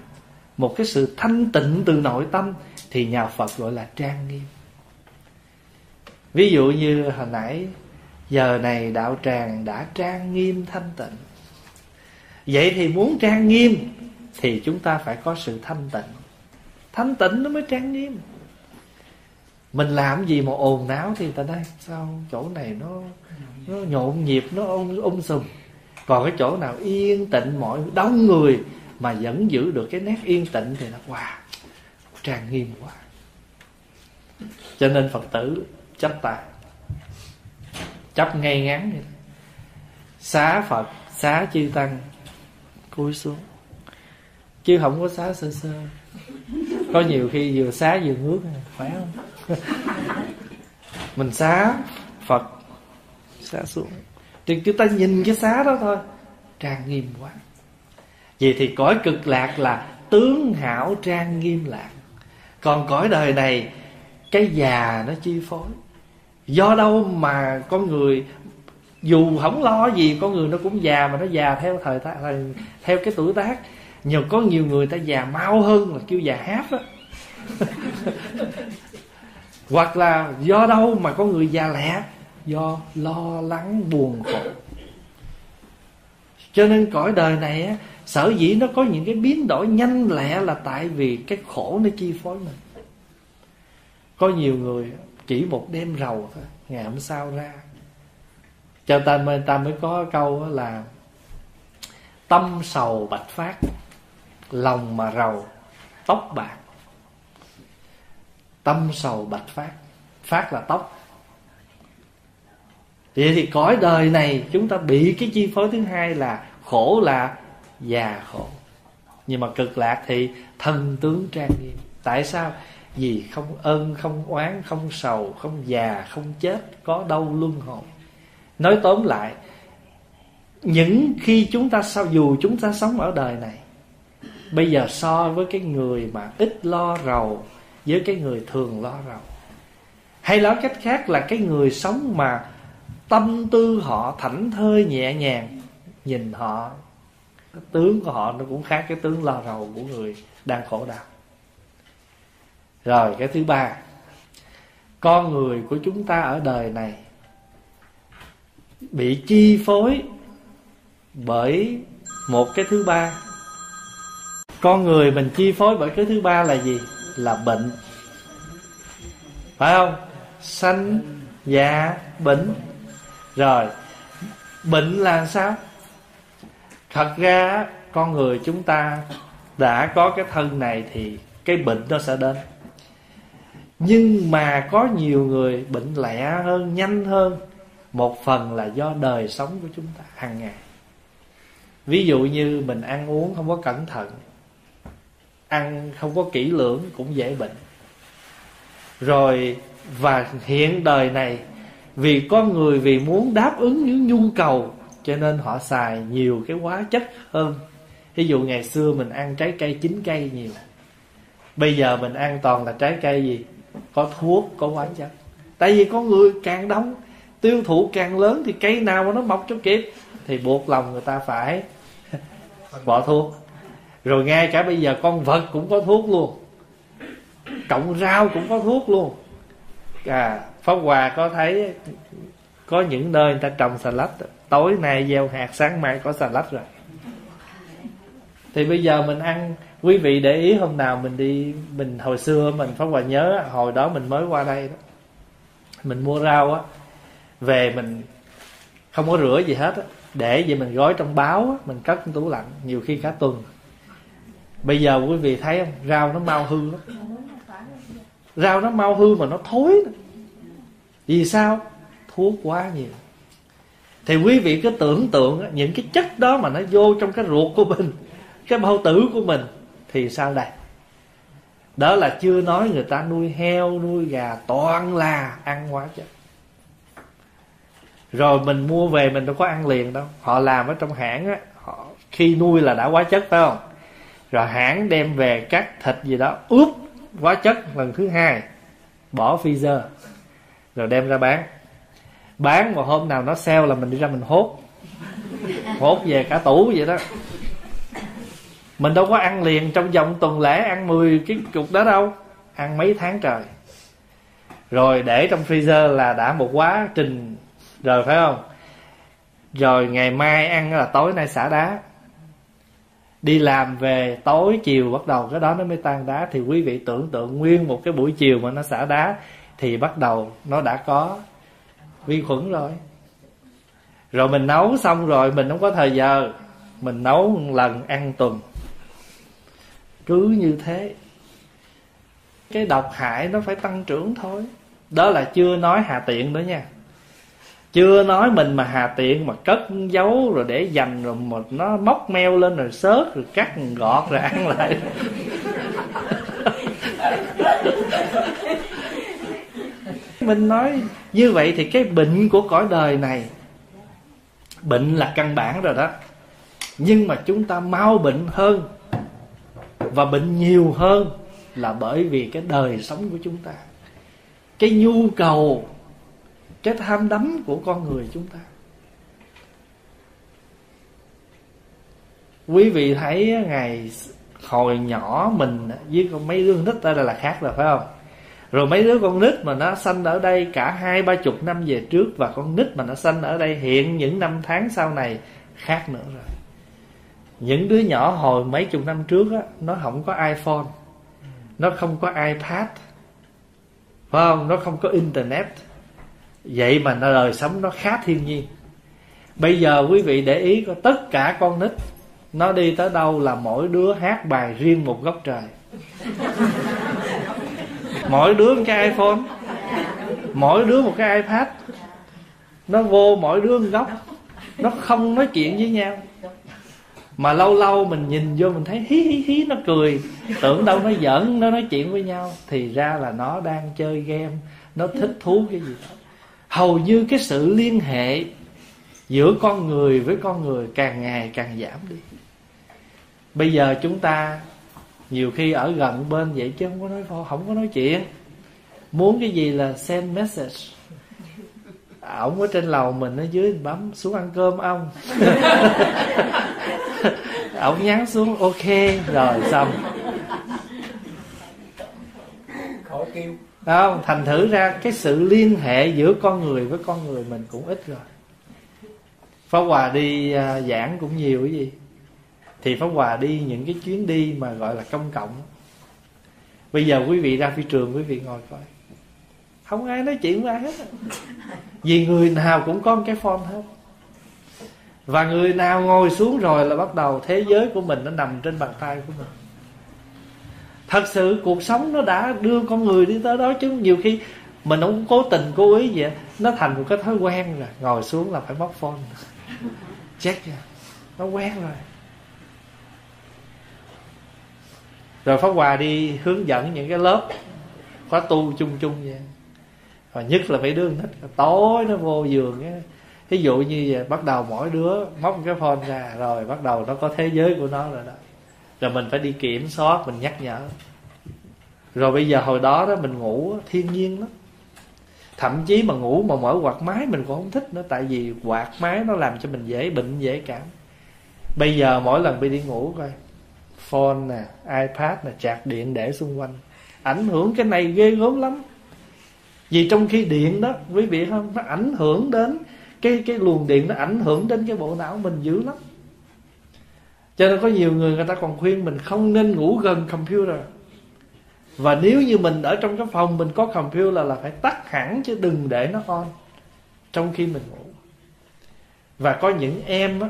một cái sự thanh tịnh từ nội tâm, thì nhà phật gọi là trang nghiêm. Ví dụ như hồi nãy, giờ này đạo tràng đã trang nghiêm thanh tịnh. Vậy thì muốn trang nghiêm thì chúng ta phải có sự thanh tịnh. Thanh tịnh nó mới trang nghiêm mình làm gì mà ồn náo thì ta đây sao chỗ này nó nó nhộn nhịp, nó ôm um sùm. Còn cái chỗ nào yên tịnh mọi đông người mà vẫn giữ được cái nét yên tịnh thì nó wow, trang nghiêm quá. Cho nên phật tử chấp tài chấp ngay ngắn vậy xá phật, xá chư tăng, cúi xuống. Chứ không có xá sơ sơ. Có nhiều khi vừa xá vừa ngước, khỏe không? *laughs* mình xá phật. Xá xuống. Thì chúng ta nhìn cái xá đó thôi. Trang nghiêm quá. Vậy thì cõi cực lạc là tướng hảo trang nghiêm lạc. Còn cõi đời này cái già nó chi phối. Do đâu mà con người dù không lo gì con người nó cũng già mà nó già theo thời, thời theo cái tuổi tác. Nhiều có nhiều người ta già mau hơn là kêu già hát đó. *laughs* hoặc là do đâu mà có người già lẹ do lo lắng buồn khổ. Cho nên cõi đời này á, sở dĩ nó có những cái biến đổi nhanh lẹ là tại vì cái khổ nó chi phối mình có nhiều người chỉ một đêm rầu thôi, ngày hôm sau ra. Cho ta mới ta mới có câu là, tâm sầu bạch phát, lòng mà rầu, tóc bạc tâm sầu bạch phát. Phát là tóc. Vậy thì cõi đời này chúng ta bị cái chi phối thứ hai là khổ là già khổ. Nhưng mà cực lạc thì thân tướng trang nghiêm. Tại sao? Vì không ơn không oán, không sầu, không già, không chết, có đâu luân hồi. Nói tóm lại, những khi chúng ta sao, dù chúng ta sống ở đời này, bây giờ so với cái người mà ít lo rầu với cái người thường lo rầu. Hay nói cách khác là cái người sống mà tâm tư họ thảnh thơi nhẹ nhàng, nhìn họ, cái tướng của họ nó cũng khác cái tướng lo rầu của người đang khổ đau. Rồi, cái thứ ba, con người của chúng ta ở đời này bị chi phối bởi một cái thứ ba. Con người mình chi phối bởi cái thứ ba là gì? Là bệnh. Phải không? Sanh già bệnh. Rồi, bệnh là sao? Thật ra, con người chúng ta đã có cái thân này thì cái bệnh nó sẽ đến. Nhưng mà có nhiều người bệnh lẹ hơn, nhanh hơn. Một phần là do đời sống của chúng ta hàng ngày. Ví dụ như mình ăn uống không có cẩn thận ăn, không có kỹ lưỡng cũng dễ bệnh. Rồi, và hiện đời này, vì con người vì muốn đáp ứng những nhu cầu, cho nên họ xài nhiều cái hóa chất hơn. Ví dụ ngày xưa mình ăn trái cây chín cây nhiều, bây giờ mình ăn toàn là trái cây gì? Có thuốc, có hóa chất. Tại vì con người càng đông, tiêu thụ càng lớn thì cây nào mà nó mọc cho kịp, thì buộc lòng người ta phải *laughs* bỏ thuốc rồi ngay cả bây giờ con vật cũng có thuốc luôn. Cộng rau cũng có thuốc luôn. À pháp hòa có thấy có những nơi người ta trồng xà lách. Tối nay gieo hạt, sáng mai có xà lách rồi. Thì bây giờ mình ăn, quý vị để ý hôm nào mình đi, mình hồi xưa mình, pháp hòa nhớ hồi đó mình mới qua đây đó. Mình mua rau á, về mình không có rửa gì hết á. Để vậy mình gói trong báo á, mình cất trong tủ lạnh nhiều khi cả tuần bây giờ quý vị thấy không? Rau nó mau hư lắm. Rau nó mau hư mà nó thối vì sao? Thuốc quá nhiều. Thì quý vị cứ tưởng tượng những cái chất đó mà nó vô trong cái ruột của mình, cái bao tử của mình, thì sao đây? Đó là chưa nói người ta nuôi heo, nuôi gà, toàn là ăn quá chất. Rồi mình mua về mình đâu có ăn liền đâu. Họ làm ở trong hãng á, họ khi nuôi là đã quá chất, phải không? Rồi hãng đem về cắt thịt gì đó. Ướp hóa chất lần thứ hai. Bỏ freezer. Rồi đem ra bán. Bán mà hôm nào nó sale là mình đi ra mình hốt. Hốt về cả tủ vậy đó. Mình đâu có ăn liền trong vòng tuần lễ, ăn 10 cái cục đó đâu. Ăn mấy tháng trời. Rồi để trong freezer là đã một quá trình rồi, phải không? Rồi ngày mai ăn là tối nay xả đá đi làm về tối chiều bắt đầu, cái đó nó mới tan đá. Thì quý vị tưởng tượng nguyên một cái buổi chiều mà nó xả đá, thì bắt đầu nó đã có vi khuẩn rồi. Rồi mình nấu xong rồi, mình không có thời giờ. Mình nấu một lần ăn tuần. Cứ như thế. Cái độc hại nó phải tăng trưởng thôi. Đó là chưa nói hà tiện nữa nha chưa nói mình mà hà tiện mà cất giấu rồi để dành rồi mà nó móc meo lên rồi xớt rồi cắt gọt rồi ăn lại. *laughs* Mình nói, như vậy thì cái bệnh của cõi đời này, bệnh là căn bản rồi đó. Nhưng mà chúng ta mau bệnh hơn và bệnh nhiều hơn là bởi vì cái đời sống của chúng ta. Cái nhu cầu cái tham đắm của con người chúng ta. Quý vị thấy ngày hồi nhỏ mình với con mấy đứa nít đây là khác rồi, phải không? Rồi mấy đứa con nít mà nó sanh ở đây cả hai ba chục năm về trước và con nít mà nó sanh ở đây hiện những năm tháng sau này khác nữa rồi. Những đứa nhỏ hồi mấy chục năm trước á, nó không có iphone, nó không có ipad, phải không? Nó không có internet vậy mà nó đời sống nó khá thiên nhiên. Bây giờ quý vị để ý có tất cả con nít nó đi tới đâu là mỗi đứa hát bài riêng một góc trời. *laughs* Mỗi đứa một cái iphone mỗi đứa một cái ipad. Nó vô mỗi đứa một góc nó không nói chuyện với nhau. Mà lâu lâu mình nhìn vô mình thấy hí hí hí nó cười. Tưởng đâu nó giỡn nó nói chuyện với nhau. Thì ra là nó đang chơi game nó thích thú cái gì. đó hầu như cái sự liên hệ giữa con người với con người càng ngày càng giảm đi. Bây giờ chúng ta nhiều khi ở gần bên vậy chứ không có nói, không có nói chuyện. Muốn cái gì là send message. Ổng ở trên lầu mình ở dưới bấm xuống ăn cơm ông. *laughs* Ổng nhắn xuống, ok, rồi, xong. Khỏi kêu không, thành thử ra cái sự liên hệ giữa con người với con người mình cũng ít rồi. Pháp Hòa đi à, giảng cũng nhiều cái gì. Thì Pháp Hòa đi những cái chuyến đi mà gọi là công cộng. Bây giờ quý vị ra phi trường, quý vị ngồi coi. Không ai nói chuyện với ai hết. Vì người nào cũng có một cái phone hết. Và người nào ngồi xuống rồi là bắt đầu thế giới của mình nó nằm trên bàn tay của mình thật sự cuộc sống nó đã đưa con người đi tới đó chứ nhiều khi mình không cố tình cố ý vậy. Nó thành một cái thói quen rồi. Ngồi xuống là phải bóc phone. *laughs* Check nha. Nó quen rồi. Rồi pháp hòa đi hướng dẫn những cái lớp khóa tu chung chung vậy. Và nhất là mấy đứa thích tối nó vô giường á. Ví dụ như vậy, bắt đầu mỗi đứa móc cái phone ra, rồi bắt đầu nó có thế giới của nó rồi đó rồi mình phải đi kiểm soát, mình nhắc nhở. Rồi bây giờ hồi đó đó mình ngủ thiên nhiên lắm. Thậm chí mà ngủ mà mở quạt máy mình cũng không thích nữa, tại vì quạt máy nó làm cho mình dễ bệnh, dễ cảm. Bây giờ mỗi lần đi đi ngủ coi, phone nè, ipad nè, chạc điện để xung quanh. Ảnh hưởng cái này ghê gớm lắm. Vì trong khi điện đó, quý vị không? Nó ảnh hưởng đến cái cái luồng điện nó ảnh hưởng đến cái bộ não mình dữ lắm cho nên có nhiều người người ta còn khuyên mình không nên ngủ gần computer. Và nếu như mình ở trong cái phòng mình có computer là, là phải tắt hẳn chứ đừng để nó on trong khi mình ngủ. Và có những em á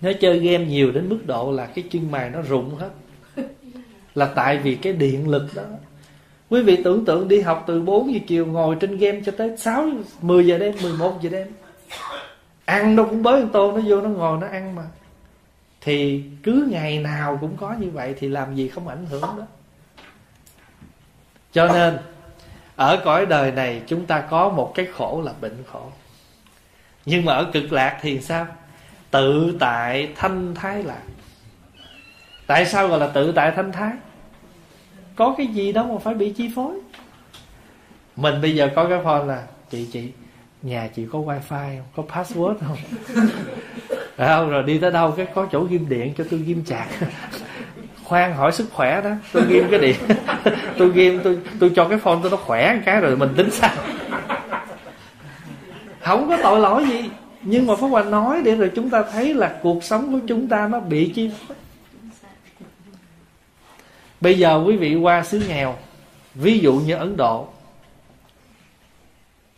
nó chơi game nhiều đến mức độ là cái chân mày nó rụng hết. Là tại vì cái điện lực đó. Quý vị tưởng tượng đi học từ 4 giờ chiều ngồi trên game cho tới 6 10 giờ đêm 11 giờ đêm. Ăn đâu cũng bới tô nó vô nó ngồi nó ăn mà thì cứ ngày nào cũng có như vậy thì làm gì không ảnh hưởng đó. Cho nên, ở cõi đời này chúng ta có một cái khổ là bệnh khổ. Nhưng mà ở cực lạc thì sao? Tự tại thanh thái lạc. Tại sao gọi là tự tại thanh thái? Có cái gì đâu mà phải bị chi phối. Mình bây giờ có cái phone là, chị chị nhà chị có wifi không? Có password không? Không? Rồi đi tới đâu cái có chỗ ghim điện cho tôi ghim chặt khoan, hỏi sức khỏe đó. Tôi ghim cái điện. Tôi ghim, tôi tôi cho cái phone tôi nó khỏe một cái rồi mình tính sao? Không có tội lỗi gì. Nhưng mà Pháp Hòa nói để rồi chúng ta thấy là cuộc sống của chúng ta nó bị chi Bây giờ quý vị qua xứ nghèo, Ví dụ như Ấn Độ.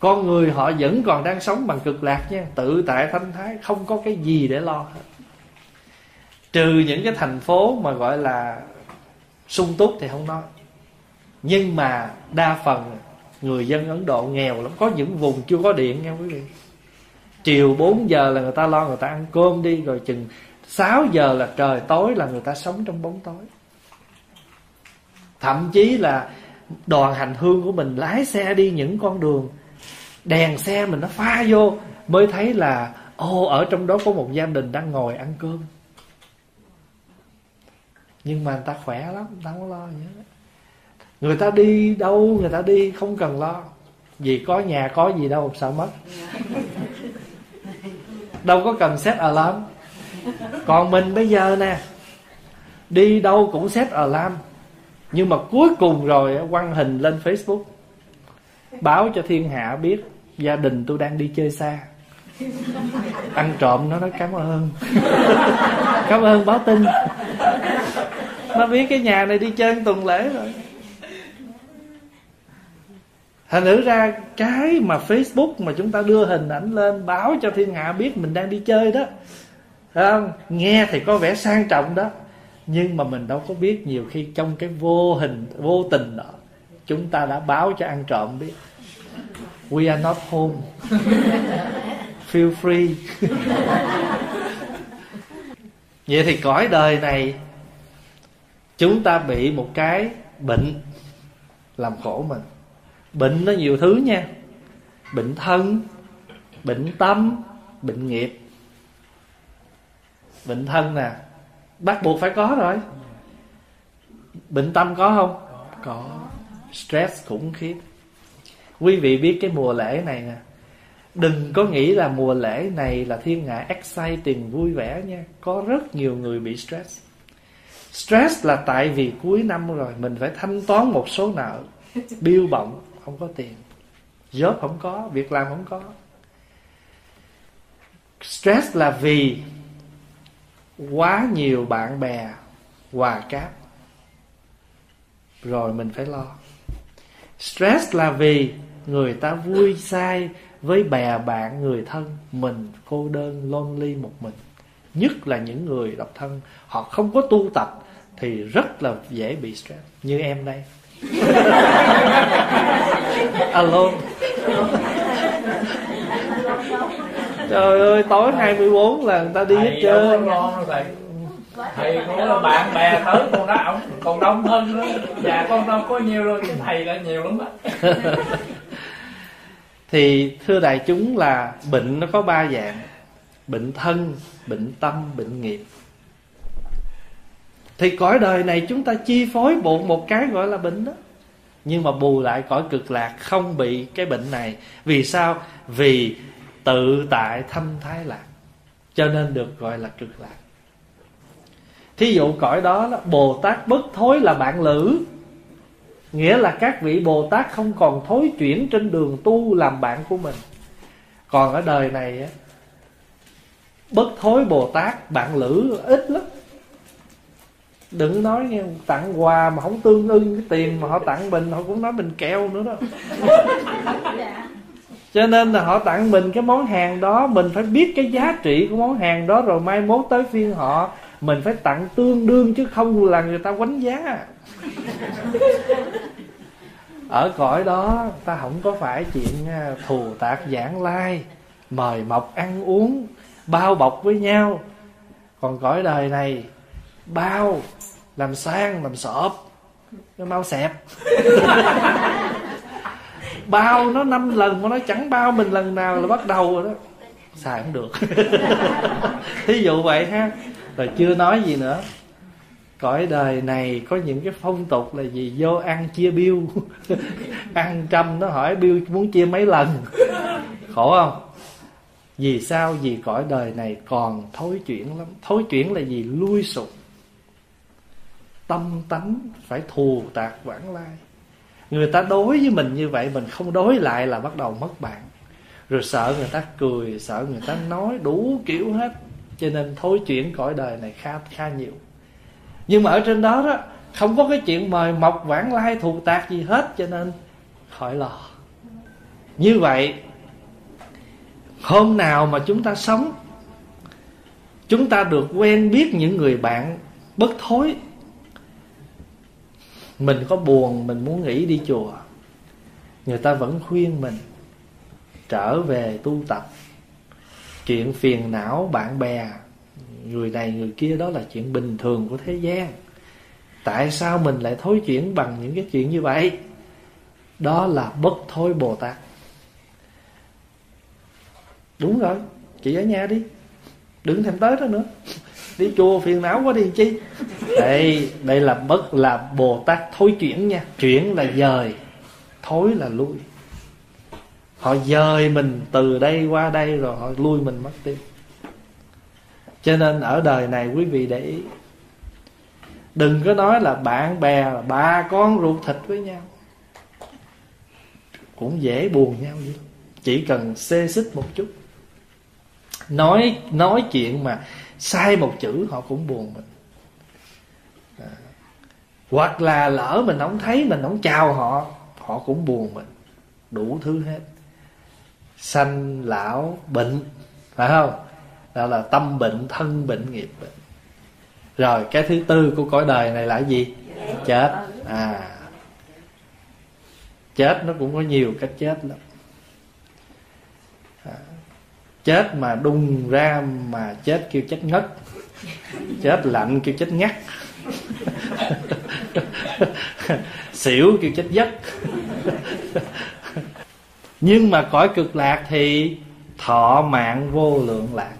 Con người họ vẫn còn đang sống bằng cực lạc nha. Tự tại thanh thái, Không có cái gì để lo hết. Trừ những cái thành phố mà gọi là sung túc thì không nói. Nhưng mà đa phần người dân Ấn Độ nghèo lắm. Có những vùng chưa có điện nha quý vị. Chiều 4 giờ là người ta lo người ta ăn cơm đi, Rồi chừng 6 giờ là trời tối là người ta sống trong bóng tối. Thậm chí là đoàn hành hương của mình lái xe đi những con đường Đèn xe mình nó pha vô, Mới thấy là ô ở trong đó có một gia đình đang ngồi ăn cơm. Nhưng mà người ta khỏe lắm, Người ta không lo gì hết. Người ta đi đâu, người ta đi không cần lo. Vì có nhà, có gì đâu, sợ mất. Đâu có cần set alarm. Còn mình bây giờ nè, Đi đâu cũng set alarm. Nhưng mà cuối cùng rồi, quăng hình lên Facebook. Báo cho thiên hạ biết Gia đình tôi đang đi chơi xa. Ăn trộm nó nói cảm ơn Cảm ơn báo tin. Nó biết cái nhà này đi chơi tuần lễ rồi. Thành thử ra cái mà facebook mà chúng ta đưa hình ảnh lên báo cho thiên hạ biết mình đang đi chơi đó Thấy không? Nghe thì có vẻ sang trọng đó. Nhưng mà mình đâu có biết nhiều khi trong cái vô hình, vô tình đó chúng ta đã báo cho ăn trộm biết. We are not home. Feel free. Vậy thì cõi đời này, chúng ta bị một cái bệnh làm khổ mình. Bệnh nó nhiều thứ nha. Bệnh thân, bệnh tâm, bệnh nghiệp. Bệnh thân nè, bắt buộc phải có rồi. Bệnh tâm có không? Có stress khủng khiếp. Quý vị biết cái mùa lễ này nè. Đừng có nghĩ là mùa lễ này là thiên hạ exciting, vui vẻ nha. Có rất nhiều người bị stress. Stress là tại vì cuối năm rồi mình phải thanh toán một số nợ. Bill bọng không có tiền. Job không có, việc làm không có. Stress là vì quá nhiều bạn bè hòa cáp. Rồi mình phải lo stress là vì người ta vui sai với bè bạn người thân mình cô đơn lonely một mình. Nhất là những người độc thân họ không có tu tập thì rất là dễ bị stress như em đây. *laughs* Alone. Trời ơi tối 24 là người ta đi hết trơn thầy cũng bạn bè tới con đó, ông còn đông hơn nữa. Dạ con đâu có nhiều rồi chứ thầy là nhiều lắm á. *laughs* Thì, thưa đại chúng, là bệnh nó có ba dạng. Bệnh thân, bệnh tâm, bệnh nghiệp. Thì cõi đời này chúng ta chi phối bộ một cái gọi là bệnh đó. Nhưng mà bù lại cõi cực lạc không bị cái bệnh này. Vì sao? Vì tự tại thâm thái lạc. Cho nên được gọi là cực lạc thí dụ cõi đó, đó bồ tát bất thối là bạn lữ. Nghĩa là các vị bồ tát không còn thối chuyển trên đường tu làm bạn của mình. Còn ở đời này á bất thối bồ tát bạn lữ ít lắm. Đừng nói nghe tặng quà mà không tương ưng cái tiền mà họ tặng mình họ cũng nói mình keo nữa đó. *laughs* Cho nên là họ tặng mình cái món hàng đó mình phải biết cái giá trị của món hàng đó rồi mai mốt tới phiên họ mình phải tặng tương đương chứ không là người ta quánh giá. Ở cõi đó, ta không có phải chuyện à, thù tạc giảng lai, mời mọc ăn uống, bao bọc với nhau. Còn cõi đời này, bao, làm sang, làm sọp, nó mau xẹp. *laughs* Bao nó năm lần mà nó chẳng bao mình lần nào là bắt đầu rồi đó. Xài không được. *laughs* Thí dụ vậy ha rồi chưa nói gì nữa. Cõi đời này có những cái phong tục là gì? Vô ăn chia biêu. *laughs* Ăn trăm nó hỏi biêu muốn chia mấy lần? Khổ không? Vì sao? Vì cõi đời này còn thối chuyển lắm. Thối chuyển là gì? Lui sụp. Tâm tánh phải thù tạc vãng lai. Người ta đối với mình như vậy, mình không đối lại là bắt đầu mất bạn. Rồi sợ người ta cười, sợ người ta nói đủ kiểu hết cho nên thối chuyển cõi đời này khá khá nhiều. Nhưng mà ở trên đó đó, không có cái chuyện mời mọc vãng lai thù tạc gì hết, cho nên khỏi lo. Như vậy, hôm nào mà chúng ta sống, chúng ta được quen biết những người bạn bất thối, mình có buồn, mình muốn nghỉ đi chùa, người ta vẫn khuyên mình, trở về tu tập chuyện phiền não bạn bè, người này người kia đó là chuyện bình thường của thế gian. Tại sao mình lại thối chuyển bằng những cái chuyện như vậy? Đó là bất thối bồ tát. Đúng rồi, chị ở nhà đi. Đừng thèm tới đó nữa. Đi chùa phiền não quá đi chi? Đây đây là bất là bồ tát thối chuyển nha. Chuyển là dời, thối là lui họ dời mình từ đây qua đây rồi họ lui mình mất tiêu. Cho nên ở đời này quý vị để ý. Đừng có nói là bạn bè là ba con ruột thịt với nhau. Cũng dễ buồn nhau vậy chỉ cần xê xích một chút. Nói nói chuyện mà sai một chữ họ cũng buồn mình. À. hoặc là lỡ mình không thấy, mình không chào họ họ cũng buồn mình. Đủ thứ hết sanh lão bệnh. Phải không? Đó là tâm bệnh thân bệnh nghiệp bệnh. Rồi cái thứ tư của cõi đời này là gì? Chết. À. Chết nó cũng có nhiều cách chết lắm. À, chết mà đung ra mà chết kêu chết ngất. Chết lạnh kêu chết ngắt. *laughs* Xỉu kêu chết giấc nhưng mà cõi cực lạc thì thọ mạng vô lượng lạc.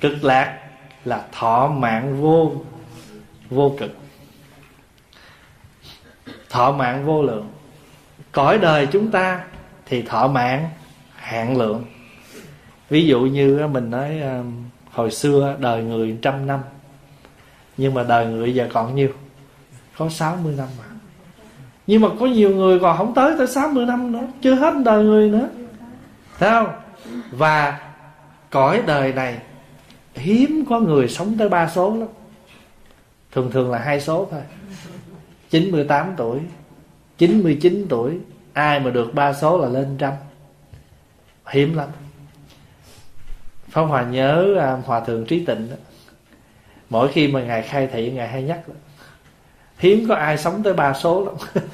Cực lạc là thọ mạng vô vô cực. Thọ mạng vô lượng. Cõi đời chúng ta thì thọ mạng hạn lượng. Ví dụ như mình nói ờ, hồi xưa đời người trăm năm. Nhưng mà đời người giờ còn nhiêu? Có 60 năm mà nhưng mà có nhiều người còn không tới tới 60 năm nữa, chưa hết đời người nữa. Thấy không? Và cõi đời này, hiếm có người sống tới ba số lắm. Thường thường là hai số thôi. 98 tuổi 99 tuổi, ai mà được ba số là lên trăm. Hiếm lắm. Pháp Hòa nhớ à, Hòa Thượng Trí Tịnh đó. Mỗi khi mà Ngài khai thị, Ngài hay nhắc đó. Hiếm có ai sống tới ba số lắm. *laughs*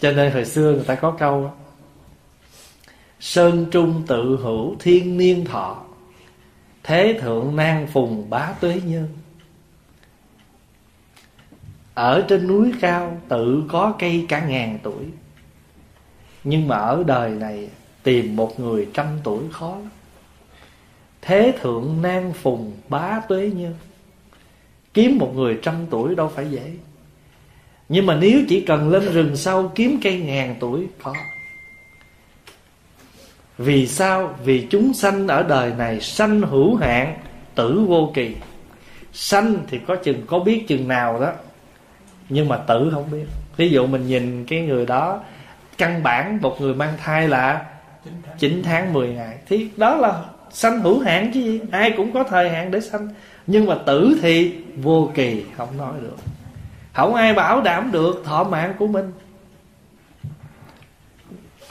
Cho nên hồi xưa người ta có câu đó. Sơn trung tự hữu, thiên niên thọ, Thế thượng nan phùng bá tuế nhân. Ở trên núi cao tự có cây cả ngàn tuổi, Nhưng mà ở đời này Tìm một người trăm tuổi khó lắm. Thế thượng nan phùng bá tuế nhân. Kiếm một người trăm tuổi đâu phải dễ. Nhưng mà nếu chỉ cần lên rừng sâu Kiếm cây ngàn tuổi khó. Vì sao? Vì chúng sanh ở đời này Sanh hữu hạn, Tử vô kỳ. Sanh thì có chừng có biết chừng nào đó, Nhưng mà tử không biết. Ví dụ mình nhìn cái người đó, Căn bản một người mang thai là 9 tháng 10 ngày. Thì đó là sanh hữu hạn chứ gì? Ai cũng có thời hạn để sanh. Nhưng mà tử thì vô kỳ, Không nói được. Không ai bảo đảm được thọ mạng của mình.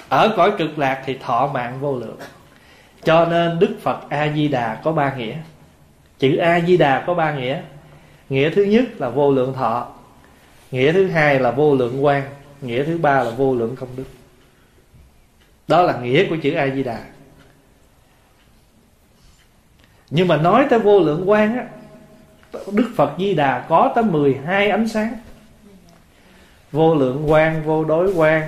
Ở cõi cực lạc thì thọ mạng vô lượng. Cho nên Đức Phật A-di-đà có ba nghĩa. Chữ A-di-đà có ba nghĩa. Nghĩa thứ nhất là vô lượng thọ. Nghĩa thứ hai là vô lượng quan. Nghĩa thứ ba là vô lượng công đức. Đó là nghĩa của chữ a di đà nhưng mà nói tới vô lượng quan á, đức phật di đà có tới 12 ánh sáng. Vô lượng quan, vô đối quan,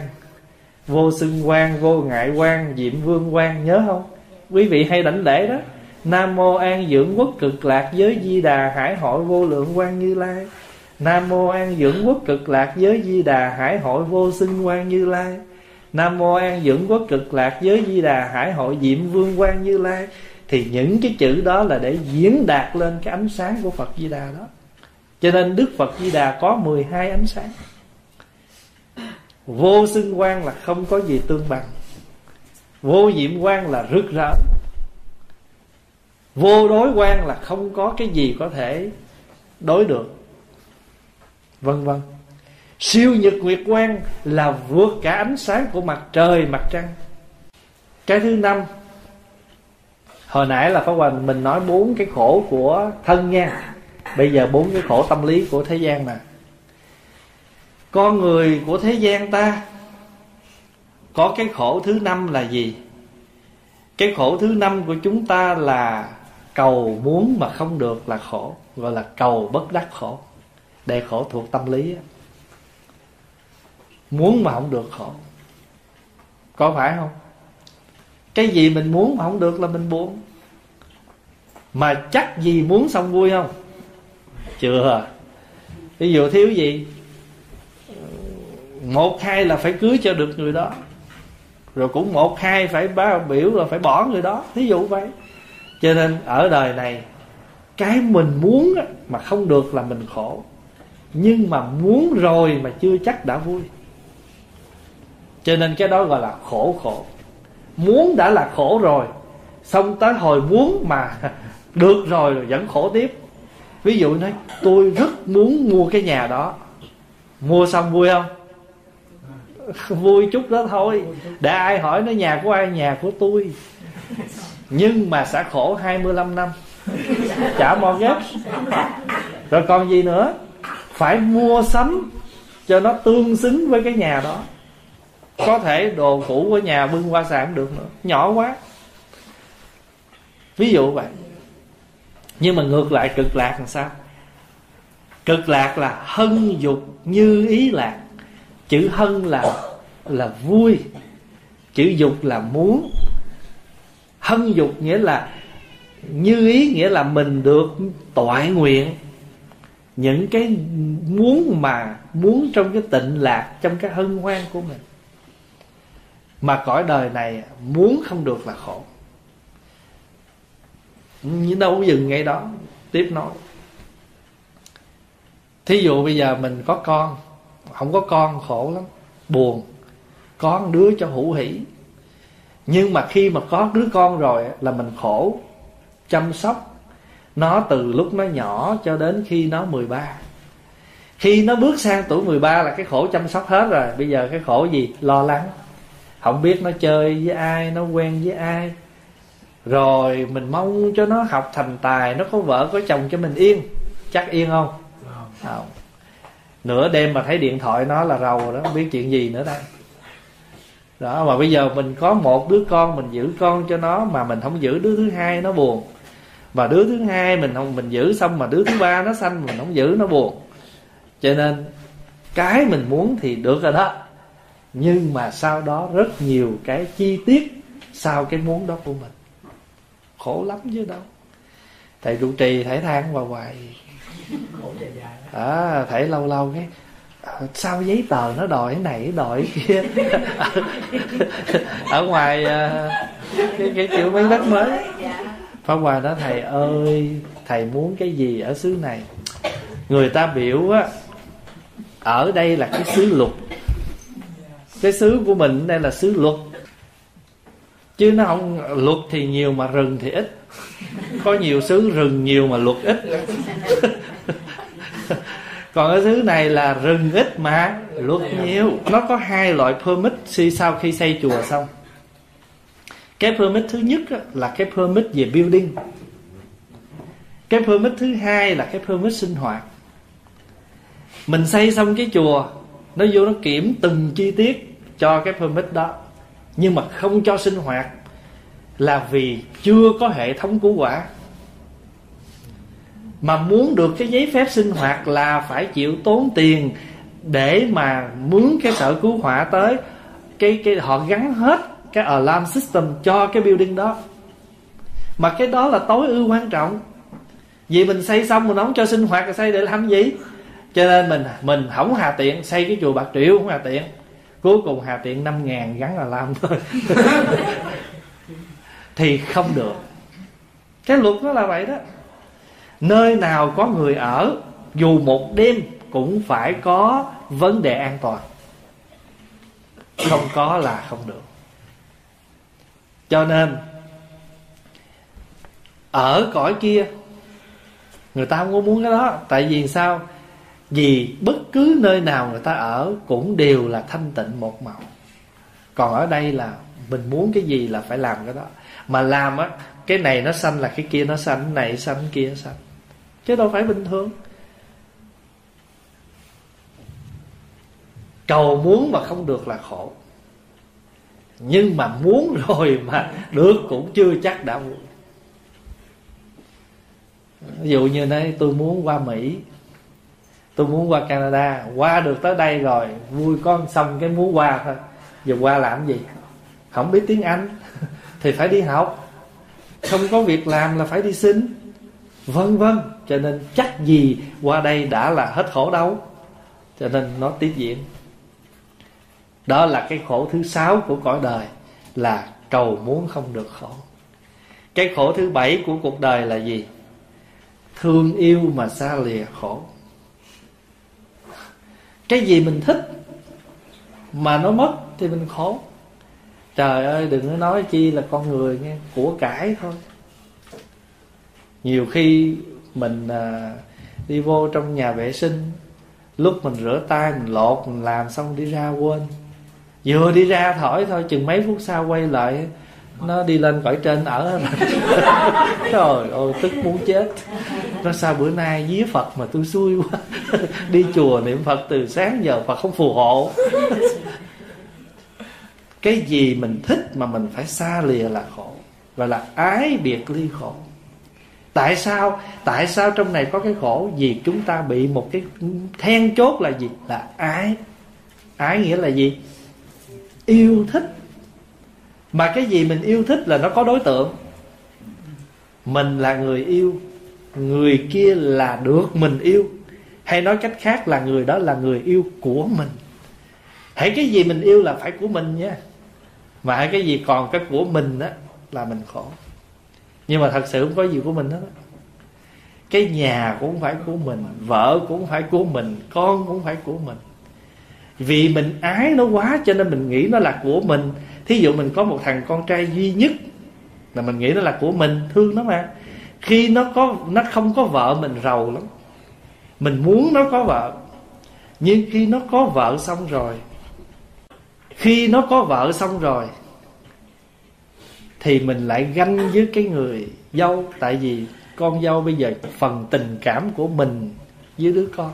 vô xưng quan, vô ngại quan, diệm vương quan, nhớ không? Quý vị hay đảnh lễ đó. Nam mô an dưỡng quốc cực lạc giới di đà hải hội vô lượng quan như lai. Nam mô an dưỡng quốc cực lạc giới di đà hải hội vô xưng quan như lai. Nam mô an dưỡng quốc cực lạc giới di đà hải hội diệm vương quan như lai thì những cái chữ đó là để diễn đạt lên cái ánh sáng của Phật Di Đà đó. Cho nên Đức Phật Di Đà có 12 ánh sáng. Vô xưng quang là không có gì tương bằng. Vô diệm quang là rực rỡ. Vô đối quan là không có cái gì có thể đối được. Vân vân. Siêu nhật nguyệt quang là vượt cả ánh sáng của mặt trời, mặt trăng. Cái thứ năm hồi nãy là pháp hoàng mình nói bốn cái khổ của thân nha. Bây giờ bốn cái khổ tâm lý của thế gian nè con người của thế gian ta có cái khổ thứ năm là gì? Cái khổ thứ năm của chúng ta là cầu muốn mà không được là khổ gọi là cầu bất đắc khổ. Đây khổ thuộc tâm lý muốn mà không được khổ. Có phải không cái gì mình muốn mà không được là mình buồn. Mà chắc gì muốn xong vui không? Chưa. Ví dụ thiếu gì? Một, hai là phải cưới cho được người đó. Rồi cũng một, hai phải báo biểu là phải bỏ người đó. Thí dụ vậy. Cho nên ở đời này, cái mình muốn mà không được là mình khổ. Nhưng mà muốn rồi mà chưa chắc đã vui. Cho nên cái đó gọi là khổ khổ muốn đã là khổ rồi, xong tới hồi muốn mà *laughs* được rồi rồi vẫn khổ tiếp. Ví dụ nói, tôi rất muốn mua cái nhà đó. Mua xong vui không? *laughs* Vui chút đó thôi. Để ai hỏi nó nhà của ai, nhà của tôi? Nhưng mà sẽ khổ 25 năm. *laughs* Trả mortgage rồi còn gì nữa? Phải mua sắm cho nó tương xứng với cái nhà đó có thể đồ cũ của nhà bưng qua sàn được nữa. Nhỏ quá. Ví dụ vậy. Nhưng mà ngược lại, cực lạc làm sao? Cực lạc là hân dục như ý lạc. Chữ hân là là vui. Chữ dục là muốn. Hân dục nghĩa là, như ý nghĩa là mình được toại nguyện. Những cái muốn mà muốn trong cái tịnh lạc, trong cái hân hoan của mình mà cõi đời này muốn không được là khổ. Nhưng đâu dừng ngay đó, tiếp nói. Thí dụ bây giờ mình có con, không có con khổ lắm, buồn. Con đứa cho hữu hỷ. Nhưng mà khi mà có đứa con rồi là mình khổ, chăm sóc. Nó từ lúc nó nhỏ cho đến khi nó 13 Khi nó bước sang tuổi 13 là cái khổ chăm sóc hết rồi. Bây giờ cái khổ gì? Lo lắng không biết nó chơi với ai nó quen với ai. Rồi mình mong cho nó học thành tài nó có vợ có chồng cho mình yên. Chắc yên không? Không. Nửa đêm mà thấy điện thoại nó là rầu đó không biết chuyện gì nữa đây. Đó mà bây giờ mình có một đứa con mình giữ con cho nó mà mình không giữ đứa thứ hai nó buồn. Và đứa thứ hai mình không mình giữ xong mà đứa thứ ba nó sanh mình không giữ nó buồn. Cho nên cái mình muốn thì được rồi đó nhưng mà sau đó rất nhiều cái chi tiết sau cái muốn đó của mình. Khổ lắm chứ đâu. Thầy trụ trì thầy than hoài hoài. À, thầy lâu lâu cái à, sao giấy tờ nó đòi cái này đòi cái kia? *laughs* Ở ngoài à, cái, cái kiểu mấy đất mới. Pháp Hòa đó thầy ơi Thầy muốn cái gì ở xứ này? Người ta biểu á Ở đây là cái xứ lục cái xứ của mình đây là xứ luật. Chứ nó không, Luật thì nhiều mà rừng thì ít. Có nhiều xứ rừng, nhiều mà luật ít. *laughs* Còn cái thứ này là rừng ít mà luật nhiều. Nó có hai loại permit sau khi xây chùa xong. Cái permit thứ nhất là cái permit về building. Cái permit thứ hai là cái permit sinh hoạt. Mình xây xong cái chùa, nó vô nó kiểm từng chi tiết cho cái permit đó. Nhưng mà không cho sinh hoạt là vì chưa có hệ thống cứu quả mà muốn được cái giấy phép sinh hoạt là phải chịu tốn tiền để mà mướn cái sở cứu hỏa tới cái cái họ gắn hết cái alarm system cho cái building đó. Mà cái đó là tối ưu quan trọng. Vì mình xây xong mình không cho sinh hoạt rồi xây để làm gì? Cho nên mình mình không hà tiện xây cái chùa bạc triệu, không hà tiện cuối cùng hà tiện năm ngàn gắn là làm thôi. *laughs* Thì không được. Cái luật nó là vậy đó. Nơi nào có người ở dù một đêm cũng phải có vấn đề an toàn. Không có là không được. Cho nên ở cõi kia người ta không có muốn cái đó. Tại vì sao vì bất cứ nơi nào người ta ở cũng đều là thanh tịnh một màu. Còn ở đây là mình muốn cái gì là phải làm cái đó. Mà làm á, cái này nó xanh là cái kia nó xanh cái này xanh cái kia nó xanh chứ đâu phải bình thường. Cầu muốn mà không được là khổ. Nhưng mà muốn *laughs* rồi mà được cũng chưa chắc đã vui ví dụ như đấy tôi muốn qua mỹ tôi muốn qua canada. Qua được tới đây rồi, vui con xong cái muốn qua thôi. Giờ qua làm gì? Không biết tiếng anh. *laughs* Thì phải đi học. Không có việc làm là phải đi xin. Vân vân. Cho nên chắc gì qua đây đã là hết khổ đâu. Cho nên nó tiếp diễn. Đó là cái khổ thứ sáu của cõi đời, là cầu muốn không được khổ. Cái khổ thứ bảy của cuộc đời là gì? Thương yêu mà xa lìa khổ cái gì mình thích mà nó mất thì mình khổ. Trời ơi đừng có nói chi là con người nghe của cải thôi. Nhiều khi mình à, đi vô trong nhà vệ sinh lúc mình rửa tay mình lột mình làm xong đi ra quên. Vừa đi ra thổi thôi chừng mấy phút sau quay lại nó đi lên cõi trên ở. *laughs* Rồi ôi tức muốn chết nó sao bữa nay vía phật mà tôi xui quá. *laughs* Đi chùa niệm phật từ sáng giờ phật không phù hộ. *laughs* Cái gì mình thích mà mình phải xa lìa là khổ, gọi là ái biệt ly khổ. Tại sao? Tại sao trong này có cái khổ? Vì chúng ta bị một cái then chốt là gì? Là ái. Ái nghĩa là gì? Yêu thích. Mà cái gì mình yêu thích là nó có đối tượng. Mình là người yêu người kia là được mình yêu. Hay nói cách khác là người đó là người yêu của mình. Hãy cái gì mình yêu là phải của mình nha. Mà hãy cái gì còn cái của mình á, là mình khổ. Nhưng mà thật sự không có gì của mình hết cái nhà cũng phải của mình, vợ cũng phải của mình, con cũng phải của mình. Vì mình ái nó quá cho nên mình nghĩ nó là của mình. Thí dụ mình có một thằng con trai duy nhất, là mình nghĩ nó là của mình, thương nó mà khi nó có, nó không có vợ, mình rầu lắm. Mình muốn nó có vợ, nhưng khi nó có vợ xong rồi, khi nó có vợ xong rồi, thì mình lại ganh với cái người dâu. Tại vì con dâu bây giờ phần tình cảm của mình với đứa con.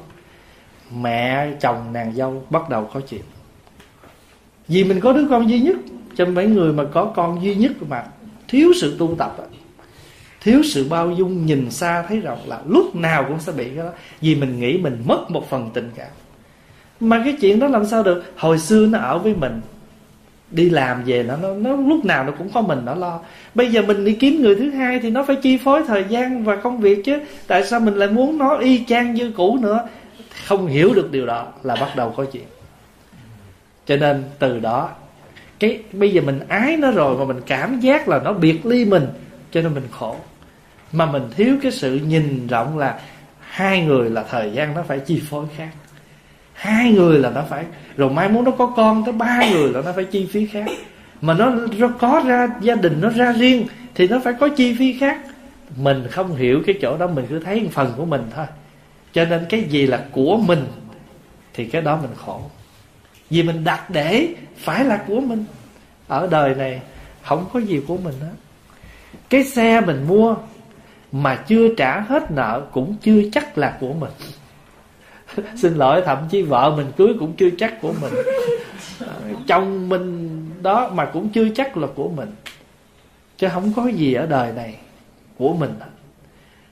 Mẹ, chồng, nàng dâu bắt đầu có chuyện. Vì mình có đứa con duy nhất, cho mấy người mà có con duy nhất mà thiếu sự tu tập thiếu sự bao dung nhìn xa thấy rộng là lúc nào cũng sẽ bị cái đó. Vì mình nghĩ mình mất một phần tình cảm. Mà cái chuyện đó làm sao được? Hồi xưa nó ở với mình. Đi làm về nó, nó nó lúc nào nó cũng có mình nó lo. Bây giờ mình đi kiếm người thứ hai thì nó phải chi phối thời gian và công việc chứ. Tại sao mình lại muốn nó y chang như cũ nữa? Không hiểu được điều đó là bắt đầu có chuyện. Cho nên từ đó cái bây giờ mình ái nó rồi mà mình cảm giác là nó biệt ly mình cho nên mình khổ mà mình thiếu cái sự nhìn rộng là hai người là thời gian nó phải chi phối khác. Hai người là nó phải rồi mai muốn nó có con tới ba người là nó phải chi phí khác. Mà nó, nó có ra gia đình nó ra riêng thì nó phải có chi phí khác. Mình không hiểu cái chỗ đó mình cứ thấy một phần của mình thôi. Cho nên cái gì là của mình thì cái đó mình khổ. Vì mình đặt để phải là của mình. Ở đời này không có gì của mình hết. Cái xe mình mua mà chưa trả hết nợ cũng chưa chắc là của mình. *laughs* Xin lỗi, thậm chí vợ mình cưới cũng chưa chắc của mình. À, chồng mình đó mà cũng chưa chắc là của mình. Chứ không có gì ở đời này của mình.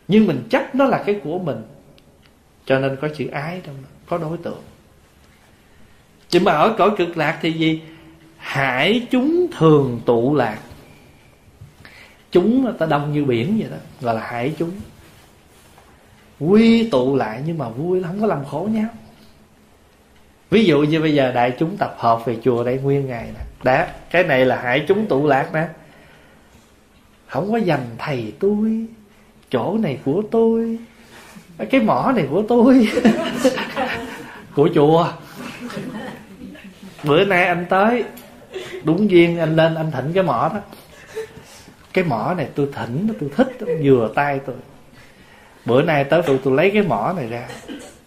Nhưng mình chắc nó là cái của mình. Cho nên có chữ ái trong đó, có đối tượng. Chứ mà ở cõi cực lạc thì gì? Hải chúng thường tụ lạc chúng ta đông như biển vậy đó gọi là hải chúng. Quy tụ lại nhưng mà vui, không có làm khổ nhau. Ví dụ như bây giờ đại chúng tập hợp về chùa đây, nguyên ngày nè. Đã, cái này là hải chúng tụ lạc nè. Không có dành thầy tôi, chỗ này của tôi, cái mỏ này của tôi, *laughs* của chùa. Bữa nay anh tới, đúng duyên anh lên anh thỉnh cái mỏ đó cái mỏ này tôi thỉnh, tôi thích vừa tay tôi. Bữa nay tới tôi tôi lấy cái mỏ này ra.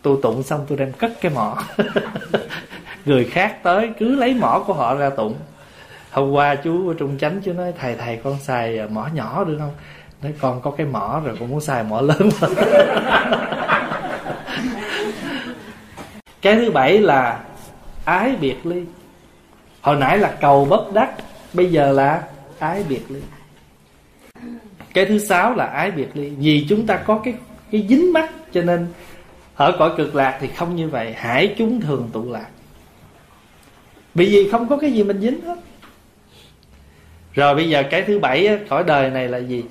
Tôi tụng xong tôi đem cất cái mỏ. *laughs* Người khác tới cứ lấy mỏ của họ ra tụng. Hôm qua chú ở trung chánh chú nói, thầy thầy, con xài à, mỏ nhỏ được không? Nói, con có cái mỏ rồi, con muốn xài mỏ lớn *laughs* cái thứ bảy là ái biệt ly. Hồi nãy là cầu bất đắc, bây giờ là ái biệt ly cái thứ sáu là ái biệt ly. Vì chúng ta có cái cái dính mắt cho nên ở cõi cực lạc thì không như vậy. Hải chúng thường tụ lạc. Bởi vì không có cái gì mình dính hết. Rồi bây giờ cái thứ bảy cõi đời này là gì?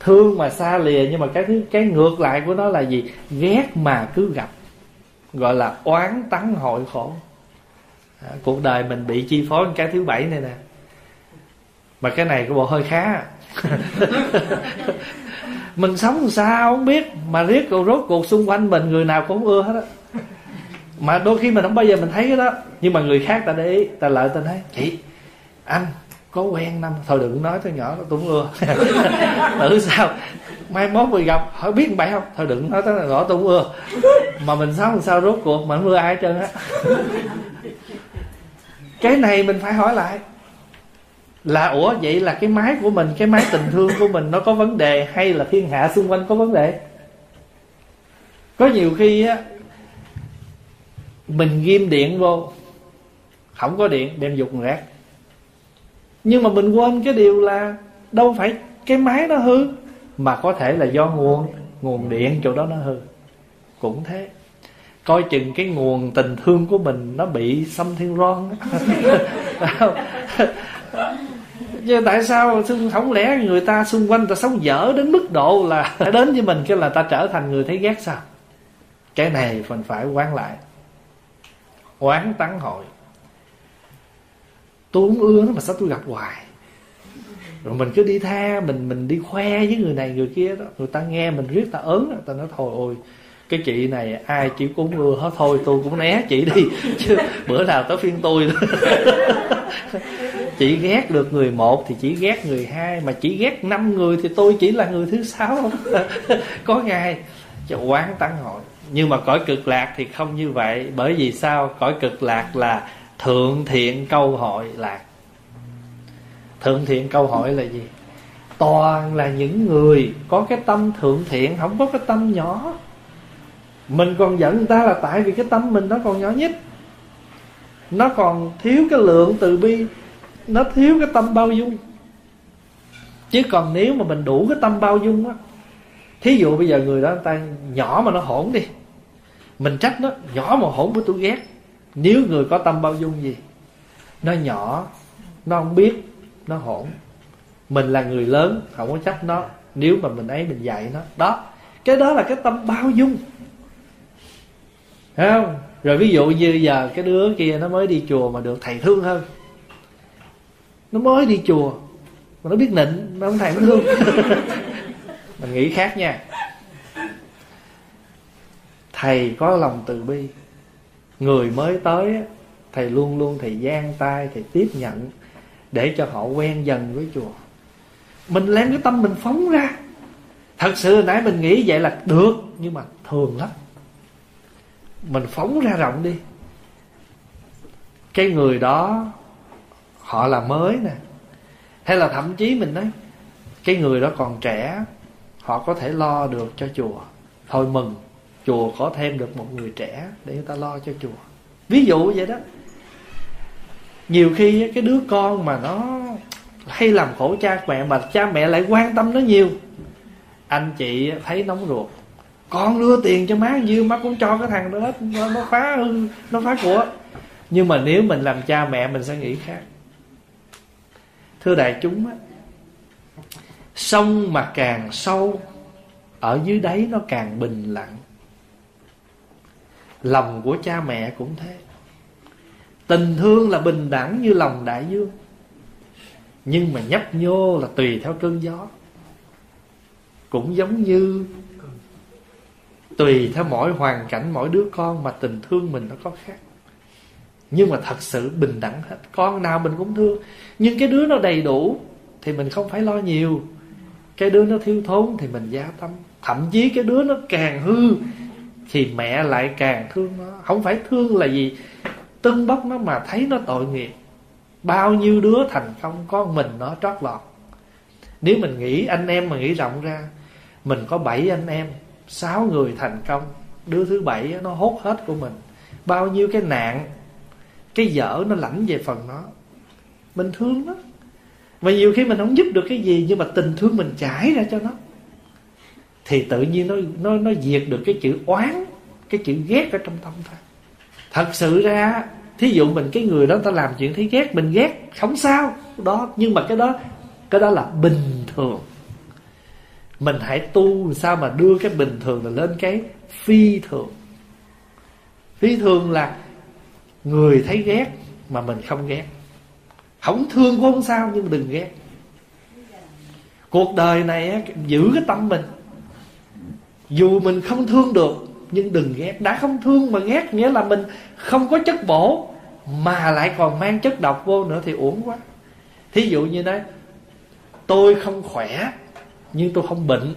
Thương mà xa lìa nhưng mà cái thứ cái ngược lại của nó là gì? Ghét mà cứ gặp. Gọi là oán tắng hội khổ. À, cuộc đời mình bị chi phối cái thứ bảy này nè. Mà cái này của bộ hơi khá. *laughs* mình sống sao không biết. Mà riết cuộc rốt cuộc xung quanh mình, người nào cũng ưa hết á. Mà đôi khi mình không bao giờ mình thấy cái đó. Nhưng mà người khác ta để ý, ta lợi ta nói chị, anh có quen năm thôi đừng nói tới nhỏ nó cũng ưa. *laughs* Tự sao? Mai mốt mình gặp, hỏi biết bạn không? Thôi đừng nói tới là rõ tôi cũng ưa. Mà mình sống làm sao rốt cuộc, mà không ưa ai hết trơn á. *laughs* Cái này mình phải hỏi lại là, ủa, vậy là cái máy của mình, cái máy tình thương của mình nó có vấn đề hay là thiên hạ xung quanh có vấn đề? Có nhiều khi á, mình ghim điện vô, không có điện, đem dục rác nhưng mà mình quên cái điều là đâu phải cái máy nó hư, mà có thể là do nguồn nguồn điện chỗ đó nó hư. Cũng thế. Coi chừng cái nguồn tình thương của mình nó bị xâm thiên ron *laughs* chứ tại sao không lẽ người ta xung quanh ta sống dở đến mức độ là đến với mình cái là ta trở thành người thấy ghét sao? Cái này mình phải quán lại. Quán tán hội. Tôi không ưa nó mà sao tôi gặp hoài? Rồi mình cứ đi tha, mình mình đi khoe với người này, người kia đó. Người ta nghe mình riết, ta ớn, ta nói thôi, ôi cái chị này ai chỉ cúng mưa hết, thôi tôi cũng né chị đi, chứ bữa nào tới phiên tôi *laughs* chỉ ghét được người một thì chỉ ghét người hai, mà chỉ ghét năm người thì tôi chỉ là người thứ sáu. *laughs* Có ngày cho quán tăng hội. Nhưng mà cõi cực lạc thì không như vậy, bởi vì sao? Cõi cực lạc là thượng thiện câu hội lạc. Thượng thiện câu hỏi là gì? Toàn là những người có cái tâm thượng thiện, không có cái tâm nhỏ mình còn giận người ta là tại vì cái tâm mình nó còn nhỏ nhất nó còn thiếu cái lượng từ bi. Nó thiếu cái tâm bao dung. Chứ còn nếu mà mình đủ cái tâm bao dung á, thí dụ bây giờ người đó, người ta nhỏ mà nó hỗn đi. Mình trách nó, nhỏ mà hỗn với tôi ghét. Nếu người có tâm bao dung gì, nó nhỏ, nó không biết, nó hỗn mình là người lớn, không có trách nó. Nếu mà mình ấy, mình dạy nó. Đó. Cái đó là cái tâm bao dung. Thấy không? Rồi ví dụ như giờ cái đứa kia nó mới đi chùa mà được thầy thương hơn. Nó mới đi chùa mà nó biết nịnh nó không thèm thương. *laughs* Mình nghĩ khác nha. Thầy có lòng từ bi. Người mới tới thầy luôn luôn thầy gian tay thầy tiếp nhận để cho họ quen dần với chùa. Mình đem cái tâm mình phóng ra. Thật sự hồi nãy mình nghĩ vậy là được nhưng mà thường lắm mình phóng ra rộng đi. Cái người đó, họ là mới nè. Hay là thậm chí mình nói, cái người đó còn trẻ, họ có thể lo được cho chùa. Thôi mừng, chùa có thêm được một người trẻ để người ta lo cho chùa. Ví dụ vậy đó. Nhiều khi cái đứa con mà nó hay làm khổ cha, mẹ, mà cha mẹ lại quan tâm nó nhiều. Anh chị thấy nóng ruột con đưa tiền cho má như má cũng cho cái thằng đó hết. Nó, nó phá hư nó phá của. Nhưng mà nếu mình làm cha mẹ mình sẽ nghĩ khác. Thưa đại chúng á sông mà càng sâu ở dưới đáy nó càng bình lặng. Lòng của cha mẹ cũng thế. Tình thương là bình đẳng như lòng đại dương. Nhưng mà nhấp nhô là tùy theo cơn gió. Cũng giống như tùy theo mỗi hoàn cảnh, mỗi đứa con mà tình thương mình nó có khác. Nhưng mà thật sự bình đẳng hết. Con nào mình cũng thương. Nhưng cái đứa nó đầy đủ thì mình không phải lo nhiều. Cái đứa nó thiếu thốn thì mình gia tâm. Thậm chí cái đứa nó càng hư thì mẹ lại càng thương nó. Không phải thương là gì? Tưng bốc nó mà thấy nó tội nghiệp. Bao nhiêu đứa thành công, con mình nó trót lọt. Nếu mình nghĩ anh em mà nghĩ rộng ra, mình có bảy anh em sáu người thành công, đứa thứ bảy nó hốt hết của mình. Bao nhiêu cái nạn, cái dở nó lãnh về phần nó. Mình thương nó. Và nhiều khi mình không giúp được cái gì, nhưng mà tình thương mình trải ra cho nó. Thì tự nhiên nó nó nó diệt được cái chữ oán, cái chữ ghét ở trong tâm ta. Thật sự ra, thí dụ mình cái người đó ta làm chuyện thấy ghét, mình ghét, không sao. Đó, nhưng mà cái đó cái đó là bình thường mình hãy tu sao mà đưa cái bình thường là lên cái phi thường. Phi thường là người thấy ghét mà mình không ghét. Không thương cũng không sao, nhưng đừng ghét. Cuộc đời này giữ cái tâm mình. Dù mình không thương được, nhưng đừng ghét. Đã không thương mà ghét nghĩa là mình không có chất bổ, mà lại còn mang chất độc vô nữa thì uổng quá. Thí dụ như đấy tôi không khỏe nhưng tôi không bệnh,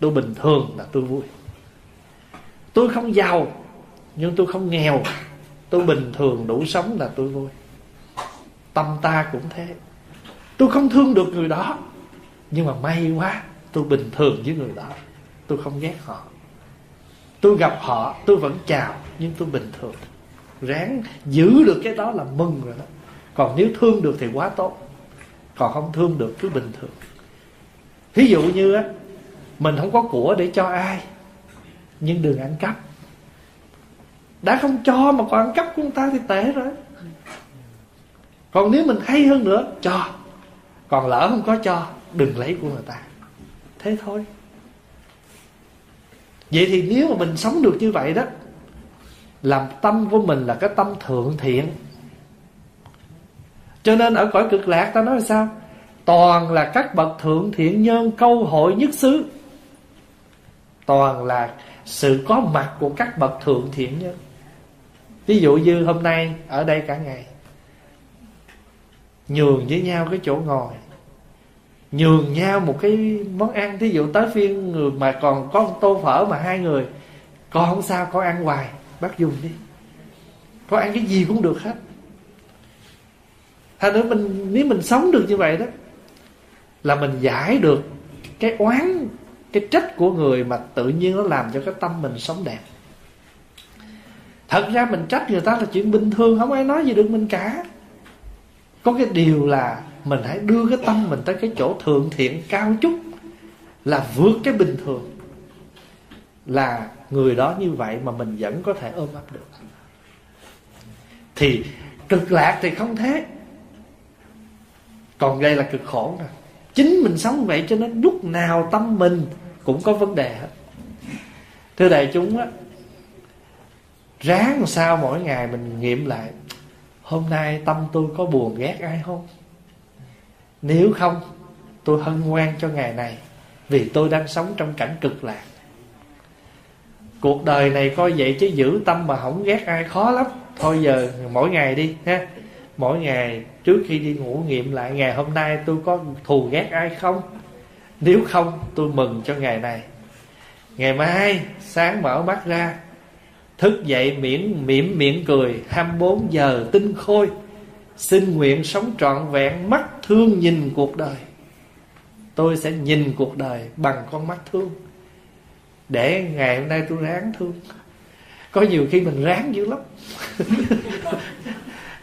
tôi bình thường là tôi vui. Tôi không giàu, nhưng tôi không nghèo, tôi bình thường đủ sống là tôi vui. Tâm ta cũng thế. Tôi không thương được người đó, nhưng mà may quá, tôi bình thường với người đó. Tôi không ghét họ. Tôi gặp họ, tôi vẫn chào, nhưng tôi bình thường. Ráng giữ được cái đó là mừng rồi đó. Còn nếu thương được thì quá tốt. Còn không thương được, cứ bình thường thí dụ như á, mình không có của để cho ai, nhưng đừng ăn cắp. Đã không cho mà còn ăn cắp của người ta thì tệ rồi. Còn nếu mình hay hơn nữa, cho. Còn lỡ không có cho, đừng lấy của người ta. Thế thôi. Vậy thì nếu mà mình sống được như vậy đó, làm tâm của mình là cái tâm thượng thiện. Cho nên ở cõi cực lạc ta nói là sao? Toàn là các bậc thượng thiện nhân câu hội nhất xứ. Toàn là sự có mặt của các bậc thượng thiện nhân. Ví dụ như hôm nay, ở đây cả ngày, nhường với nhau cái chỗ ngồi, nhường nhau một cái món ăn. Thí dụ tới phiên người mà còn có một tô phở mà hai người con không sao con ăn hoài, bác dùng đi. Con ăn cái gì cũng được hết. Thành nữa mình, nếu mình sống được như vậy đó là mình giải được cái oán, cái trách của người mà tự nhiên nó làm cho cái tâm mình sống đẹp. Thật ra mình trách người ta là chuyện bình thường, không ai nói gì được mình cả. Có cái điều là mình hãy đưa cái tâm mình tới cái chỗ thượng thiện cao chút là vượt cái bình thường. Là người đó như vậy mà mình vẫn có thể ôm ấp được. Thì cực lạc thì không thế. Còn đây là cực khổ nè chính mình sống vậy cho nên lúc nào tâm mình cũng có vấn đề hết. Thưa đại chúng á, ráng sao mỗi ngày mình nghiệm lại, hôm nay tâm tôi có buồn ghét ai không? Nếu không, tôi hân hoan cho ngày này, vì tôi đang sống trong cảnh cực lạc. Cuộc đời này coi vậy chứ giữ tâm mà không ghét ai, khó lắm. Thôi giờ, mỗi ngày đi ha. Mỗi ngày trước khi đi ngủ nghiệm lại, ngày hôm nay tôi có thù ghét ai không? Nếu không, tôi mừng cho ngày này. Ngày mai, sáng mở mắt ra, thức dậy miễn, mỉm miệng cười 24 giờ tinh khôi, xin nguyện sống trọn vẹn, mắt thương nhìn cuộc đời. Tôi sẽ nhìn cuộc đời bằng con mắt thương. Để ngày hôm nay tôi ráng thương. Có nhiều khi mình ráng dữ lắm. *laughs*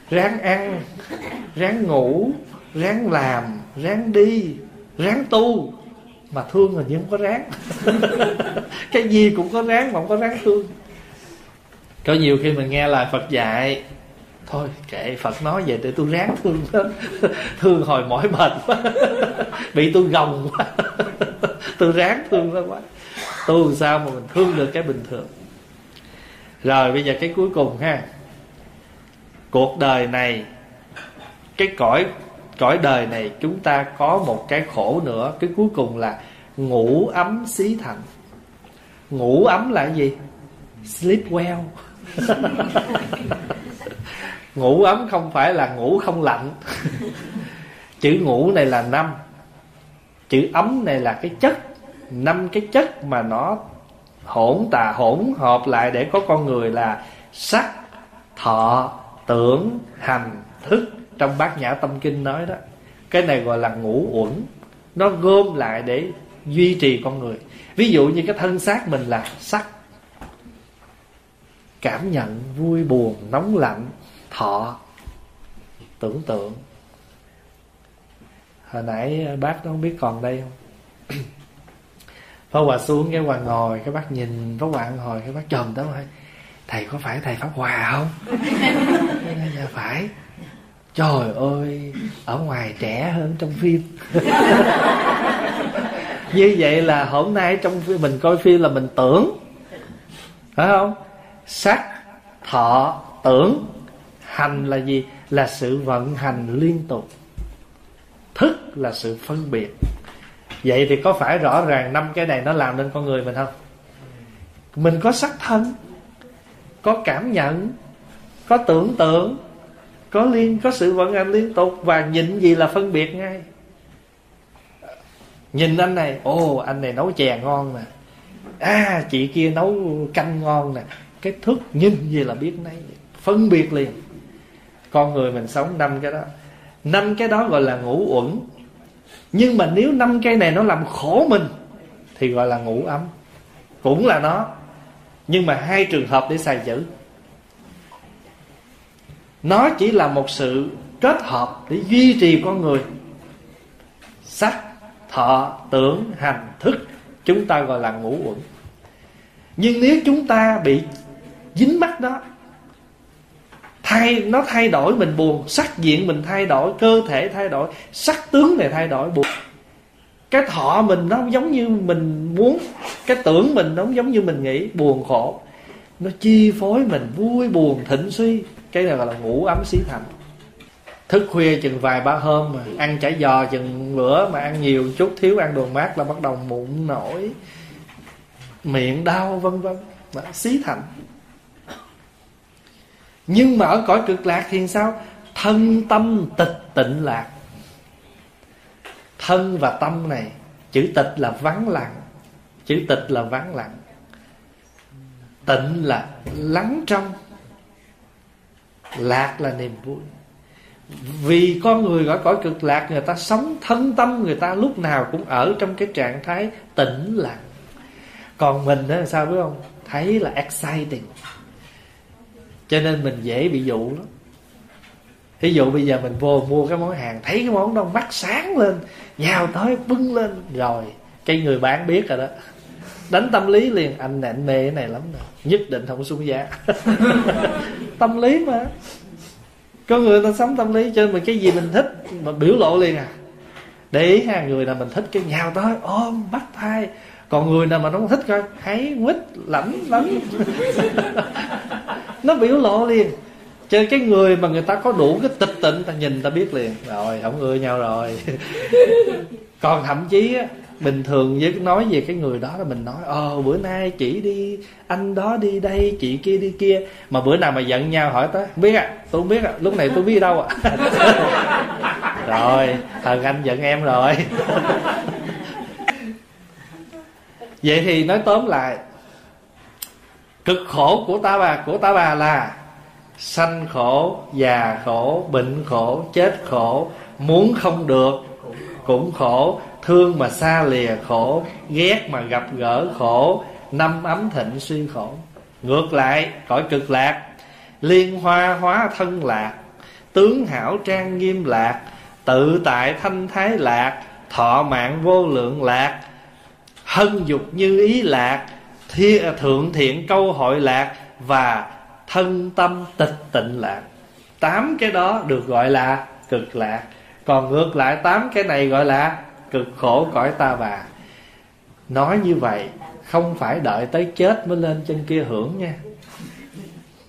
ráng ăn, ráng ngủ, ráng làm, ráng đi, ráng tu. Mà thương là nhưng không có ráng. *laughs* Cái gì cũng có ráng mà không có ráng thương có nhiều khi mình nghe lời phật dạy, thôi kệ, phật nói vậy để tôi ráng thương *laughs* thương hồi mỏi mệt quá. *laughs* Bị tôi gồng quá. Tôi ráng thương nó quá. Tôi sao mà mình thương được cái bình thường. Rồi bây giờ cái cuối cùng ha cuộc đời này, cái cõi cõi đời này chúng ta có một cái khổ nữa. Cái cuối cùng là ngủ ấm xí thành. Ngủ ấm là gì? Sleep well. *laughs* Ngủ ấm không phải là ngủ không lạnh. *laughs* Chữ ngủ này là năm. Chữ ấm này là cái chất. Năm cái chất mà nó hỗn tà, hỗn hợp lại để có con người là sắc, thọ tưởng hành thức trong bát nhã tâm kinh nói đó. Cái này gọi là ngũ uẩn. Nó gom lại để duy trì con người. Ví dụ như cái thân xác mình là sắc. Cảm nhận vui buồn, nóng lạnh, thọ, tưởng tượng. Hồi nãy bác nó không biết còn đây không? *coughs* Phó Hòa xuống, cái Hòa ngồi, Cái bác nhìn, phó Hòa ngồi, Cái bác trầm tới hỏi Thầy có phải thầy Pháp Hòa không? *laughs* Dạ phải. Trời ơi Ở ngoài trẻ hơn trong phim. *laughs* Như vậy là hôm nay trong phim Mình coi phim là mình tưởng. Phải không? Sắc Thọ Tưởng Hành là gì? Là sự vận hành liên tục. Thức là sự phân biệt. Vậy thì có phải rõ ràng năm cái này nó làm nên con người mình không? Mình có sắc thân có cảm nhận, có tưởng tượng, có liên, có sự vận hành liên tục và nhìn gì là phân biệt ngay. Nhìn anh này, ồ, anh này nấu chè ngon nè. À chị kia nấu canh ngon nè. Cái thức nhìn gì là biết nấy, phân biệt liền. Con người mình sống năm cái đó. Năm cái đó gọi là ngủ uẩn. Nhưng mà nếu năm cái này nó làm khổ mình, thì gọi là ngủ ấm. Cũng là nó nhưng mà hai trường hợp để xài giữ. Nó chỉ là một sự kết hợp để duy trì con người. Sắc, thọ, tưởng, hành, thức, chúng ta gọi là ngũ uẩn. Nhưng nếu chúng ta bị dính mắt đó, thay, nó thay đổi mình buồn, sắc diện mình thay đổi, cơ thể thay đổi, sắc tướng này thay đổi, buồn cái thọ mình nó không giống như mình muốn. Cái tưởng mình nó không giống như mình nghĩ. Buồn khổ. Nó chi phối mình vui, buồn, thịnh suy. Cái này gọi là ngủ ấm xí thành thức khuya chừng vài ba hôm mà ăn chả giò chừng bữa mà ăn nhiều chút, thiếu ăn đồ mát là bắt đầu mụn nổi. Miệng đau, vân vân. Xí thành nhưng mà ở cõi cực lạc thì sao? Thân tâm tịch tịnh lạc thân và tâm này, chữ tịch là vắng lặng, chữ tịch là vắng lặng. Tịnh là lắng trong, lạc là niềm vui. Vì con người gọi cõi cực lạc, người ta sống thân tâm, người ta lúc nào cũng ở trong cái trạng thái tĩnh lặng. Còn mình đó sao biết không? Thấy là exciting. Cho nên mình dễ bị dụ lắm ví dụ bây giờ mình vô mua cái món hàng, thấy cái món đó mắt sáng lên, nhào tới, bưng lên, rồi cái người bán biết rồi đó. Đánh tâm lý liền, anh này anh mê cái này lắm rồi nhất định không xuống giá. *laughs* Tâm lý mà. Có người ta sống tâm lý cho mình cái gì mình thích, mà biểu lộ liền à. Để ý ha, người nào mình thích cái nhào tới, ôm, bắt tay. Còn người nào mà nó không thích coi thấy quýt lảnh lắm. *laughs* Nó biểu lộ liền chơi cái người mà người ta có đủ cái tịch tịnh ta nhìn ta biết liền. Rồi, không ưa nhau rồi. *laughs* Còn thậm chí á, bình thường với nói về cái người đó là mình nói ờ bữa nay chị đi, anh đó đi đây, chị kia đi kia. Mà bữa nào mà giận nhau hỏi tới, không biết à tôi không biết à lúc này tôi biết đâu à *laughs* rồi thần anh giận em rồi. *laughs* Vậy thì nói tóm lại, cực khổ của ta bà, của ta bà là sanh khổ già khổ bệnh khổ chết khổ muốn không được cũng khổ thương mà xa lìa khổ ghét mà gặp gỡ khổ năm ấm thịnh suy khổ. Ngược lại cõi cực lạc liên hoa hóa thân lạc tướng hảo trang nghiêm lạc tự tại thanh thái lạc thọ mạng vô lượng lạc hân dục như ý lạc thi, thượng thiện câu hội lạc và thân tâm tịch tịnh lạc. Tám cái đó được gọi là cực lạc. Còn ngược lại, tám cái này gọi là cực khổ cõi ta bà. Nói như vậy, không phải đợi tới chết mới lên trên kia hưởng nha.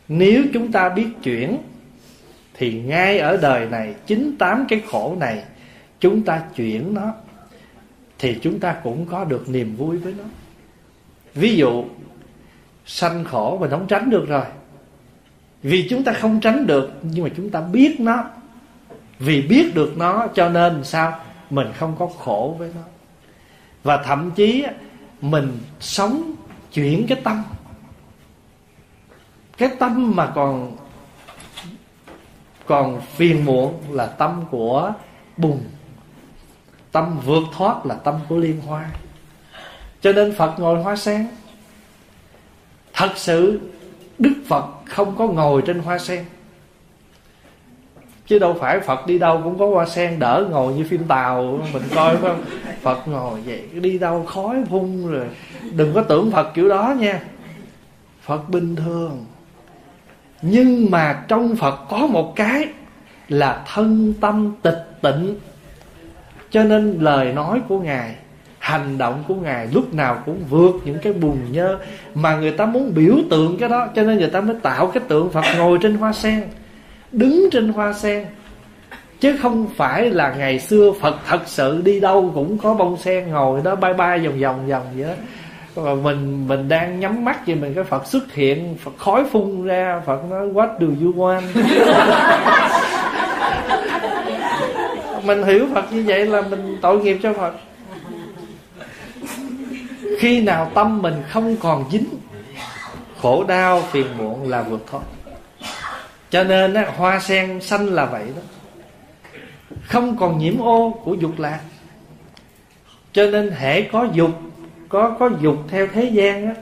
Nếu chúng ta biết chuyển, thì ngay ở đời này chín tám cái khổ này, chúng ta chuyển nó, thì chúng ta cũng có được niềm vui với nó. Ví dụ, sanh khổ mình không tránh được rồi vì chúng ta không tránh được, nhưng mà chúng ta biết nó. Vì biết được nó, cho nên sao? Mình không có khổ với nó. Và thậm chí, mình sống chuyển cái tâm. Cái tâm mà còn còn phiền muộn là tâm của bùn. Tâm vượt thoát là tâm của liên hoa. Cho nên phật ngồi hoa sen. Thật sự đức phật không có ngồi trên hoa sen. Chứ đâu phải phật đi đâu cũng có hoa sen đỡ ngồi như phim tàu, mình coi phải không? Phật ngồi vậy, đi đâu khói phun rồi. Đừng có tưởng phật kiểu đó nha. Phật bình thường. Nhưng mà trong phật có một cái là thân tâm tịch tịnh. Cho nên lời nói của ngài hành động của ngài lúc nào cũng vượt những cái bùn nhơ mà người ta muốn biểu tượng cái đó. Cho nên người ta mới tạo cái tượng phật ngồi trên hoa sen, đứng trên hoa sen. Chứ không phải là ngày xưa phật thật sự đi đâu cũng có bông sen ngồi đó, bay bay vòng vòng vòng vậy đó. Và mình mình đang nhắm mắt vậy mình, cái phật xuất hiện, phật khói phun ra, phật nói, what do you want? *laughs* Mình hiểu phật như vậy là mình tội nghiệp cho phật khi nào tâm mình không còn dính? Khổ đau phiền muộn là vượt thoát. Cho nên á, hoa sen xanh là vậy đó. Không còn nhiễm ô của dục lạc. Cho nên hệ có dục có có dục theo thế gian á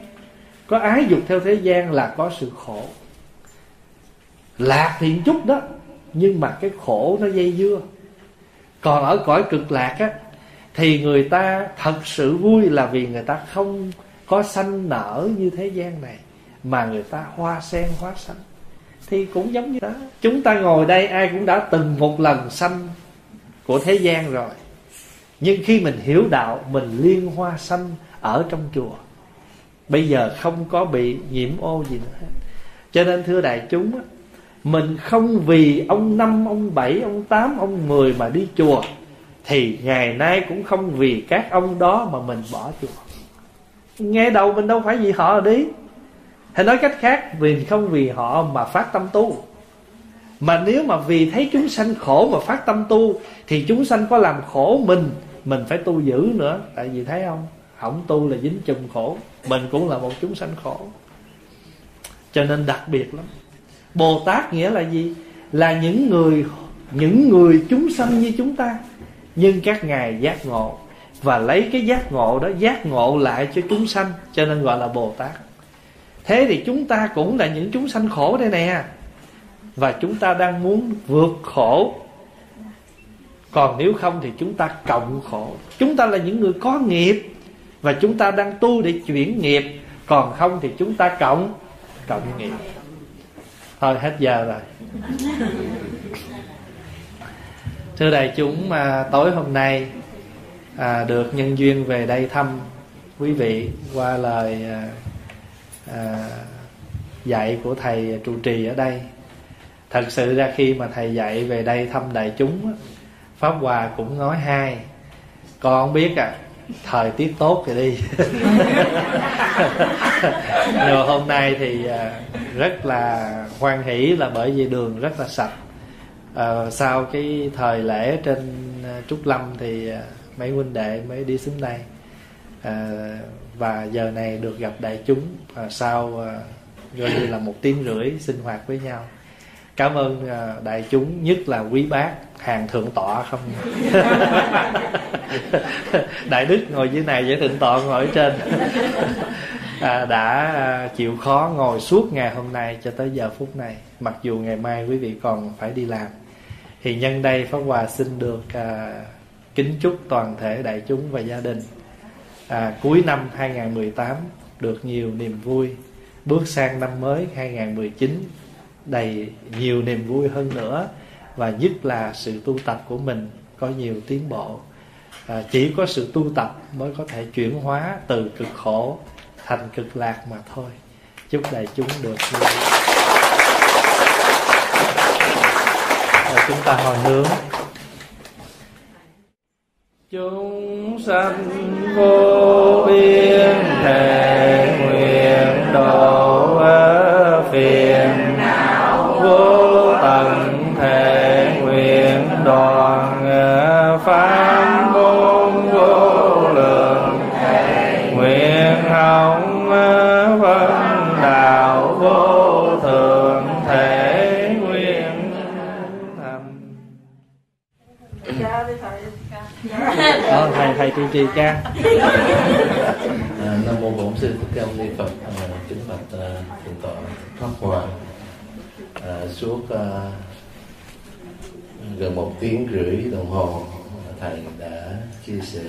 có ái dục theo thế gian là có sự khổ. Lạc thì chút đó nhưng mà cái khổ nó dây dưa. Còn ở cõi cực lạc á thì người ta thật sự vui là vì người ta không có sanh nở như thế gian này, mà người ta hoa sen hoa sanh. Thì cũng giống như đó. Chúng ta ngồi đây, ai cũng đã từng một lần sanh của thế gian rồi. Nhưng khi mình hiểu đạo, mình liên hoa sanh ở trong chùa, bây giờ không có bị nhiễm ô gì nữa hết. Cho nên, thưa đại chúng mình không vì ông năm, ông bảy, ông tám, ông mười mà đi chùa thì ngày nay cũng không vì các ông đó mà mình bỏ chùa. Nghe đầu mình đâu phải vì họ đi. Hay nói cách khác, vì không vì họ mà phát tâm tu. Mà nếu mà vì thấy chúng sanh khổ mà phát tâm tu, thì chúng sanh có làm khổ mình mình phải tu dữ nữa. Tại vì thấy không? Không tu là dính chùm khổ. Mình cũng là một chúng sanh khổ. Cho nên đặc biệt lắm. Bồ tát nghĩa là gì? Là những người những người chúng sanh như chúng ta nhưng các ngài giác ngộ và lấy cái giác ngộ đó giác ngộ lại cho chúng sanh, cho nên gọi là bồ tát thế thì chúng ta cũng là những chúng sanh khổ đây nè. Và chúng ta đang muốn vượt khổ. Còn nếu không thì chúng ta cộng khổ. Chúng ta là những người có nghiệp và chúng ta đang tu để chuyển nghiệp. Còn không thì chúng ta cộng cộng nghiệp. Thôi, hết giờ rồi. *laughs* thưa đại chúng mà tối hôm nay à, được nhân duyên về đây thăm quý vị qua lời à, à, dạy của thầy trụ trì ở đây. Thật sự ra khi mà thầy dạy về đây thăm đại chúng pháp hòa cũng nói hai. Con không biết à thời tiết tốt thì đi. *laughs* Rồi hôm nay thì à, rất là hoan hỷ là bởi vì đường rất là sạch à, sau cái thời lễ trên ờ, trúc lâm thì ờ, mấy huynh đệ mới đi xuống đây à, và giờ này được gặp đại chúng à, sau à, gọi như là một tiếng rưỡi sinh hoạt với nhau. Cảm ơn à, đại chúng nhất là quý bác hàng thượng tọa không? *laughs* Đại đức ngồi dưới này với thượng tọa ngồi ở trên. *laughs* À, đã chịu khó ngồi suốt ngày hôm nay cho tới giờ phút này. Mặc dù ngày mai quý vị còn phải đi làm thì nhân đây pháp hòa xin được à, kính chúc toàn thể đại chúng và gia đình. À, cuối năm 2018 được nhiều niềm vui. Bước sang năm mới 2019 đầy nhiều niềm vui hơn nữa. Và nhất là sự tu tập của mình có nhiều tiến bộ. À, chỉ có sự tu tập mới có thể chuyển hóa từ cực khổ thành cực lạc mà thôi. Chúc đại chúng được như chúng ta hồi hướng chúng sanh vô biên thể nguyện độ phiền não vô trụ trì cha. À, Nam mô bổn sư thích ca mâu ni phật à, kính bạch à, thượng tọa pháp hòa. À, suốt à, gần một tiếng rưỡi đồng hồ thầy đã chia sẻ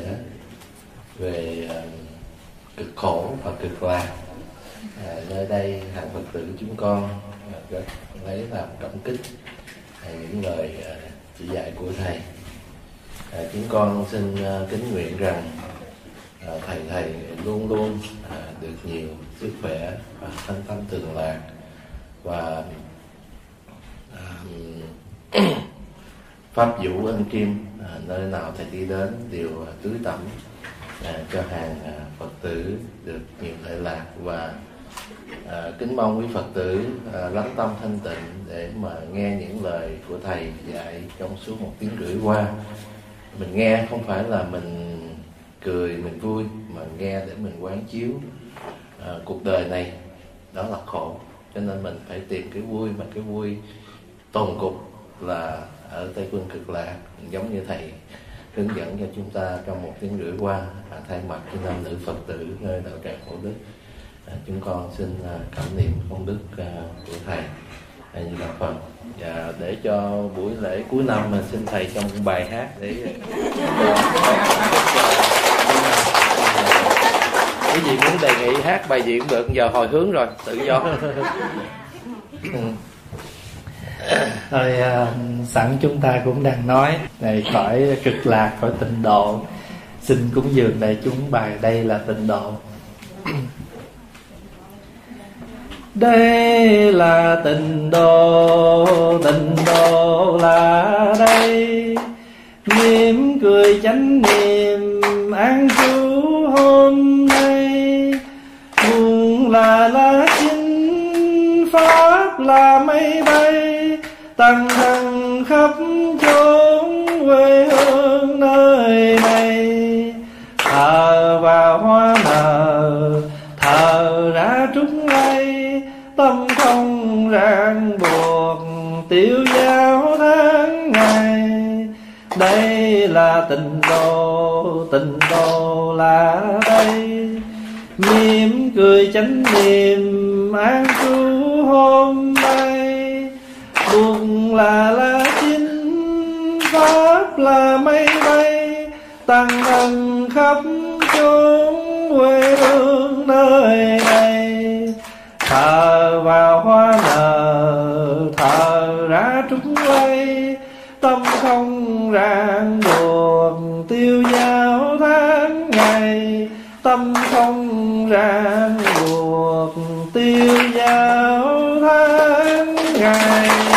về à, cực khổ và cực lạc. À, nơi đây hàng phật tử chúng con à, rất lấy làm cảm kích à, những lời à, chỉ dạy của thầy. Ờ, à, chúng con xin à, kính nguyện rằng à, thầy thầy luôn luôn à, được nhiều sức khỏe và thanh tâm thường lạc và à, *clears throat* pháp vũ ân kim à, nơi nào thầy đi đến đều à, tưới tẩm à, cho hàng à, phật tử được nhiều lợi lạc và à, kính mong quý phật tử à, lắng tâm thanh tịnh để mà nghe những lời của thầy dạy trong suốt một tiếng rưỡi qua mình nghe không phải là mình cười mình vui mà nghe để mình quán chiếu à, cuộc đời này. Đó là khổ. Cho nên mình phải tìm cái vui mà cái vui tồn cục là ở tây phương cực lạc giống như thầy hướng dẫn cho chúng ta trong một tiếng rưỡi qua à, thay mặt cho nam nữ phật tử nơi đạo tràng phổ đức. À, chúng con xin à, cảm niệm công đức à, của thầy. Như là phật và để cho buổi lễ cuối năm mình xin thầy trong bài hát để quý vị muốn đề nghị hát bài gì cũng được, giờ hồi hướng rồi, tự do. *laughs* Rồi à, sẵn chúng ta cũng đang nói, này khỏi cực lạc, khỏi tịnh độ. Xin cúng dường đại chúng bài đây là tịnh độ đây là tình đồ tình đồ là đây. Mỉm cười chánh niệm an trú hôm nay. Buồn là lá chín pháp là mây bay. Tăng thân khắp chốn quê hương nơi này. Ràng buộc tiêu giao tháng ngày. Đây là tình đồ tình đồ là đây. Mỉm cười chánh niệm an trú hôm nay. Buồn là lá chín, pháp là mây bay. Tăng thân khắp chốn quê hương nơi đây thờ vào hoa nở thờ ra trúng quay. Tâm không ràng buồn tiêu dao tháng ngày. Tâm không ràng buộc, tiêu dao tháng ngày.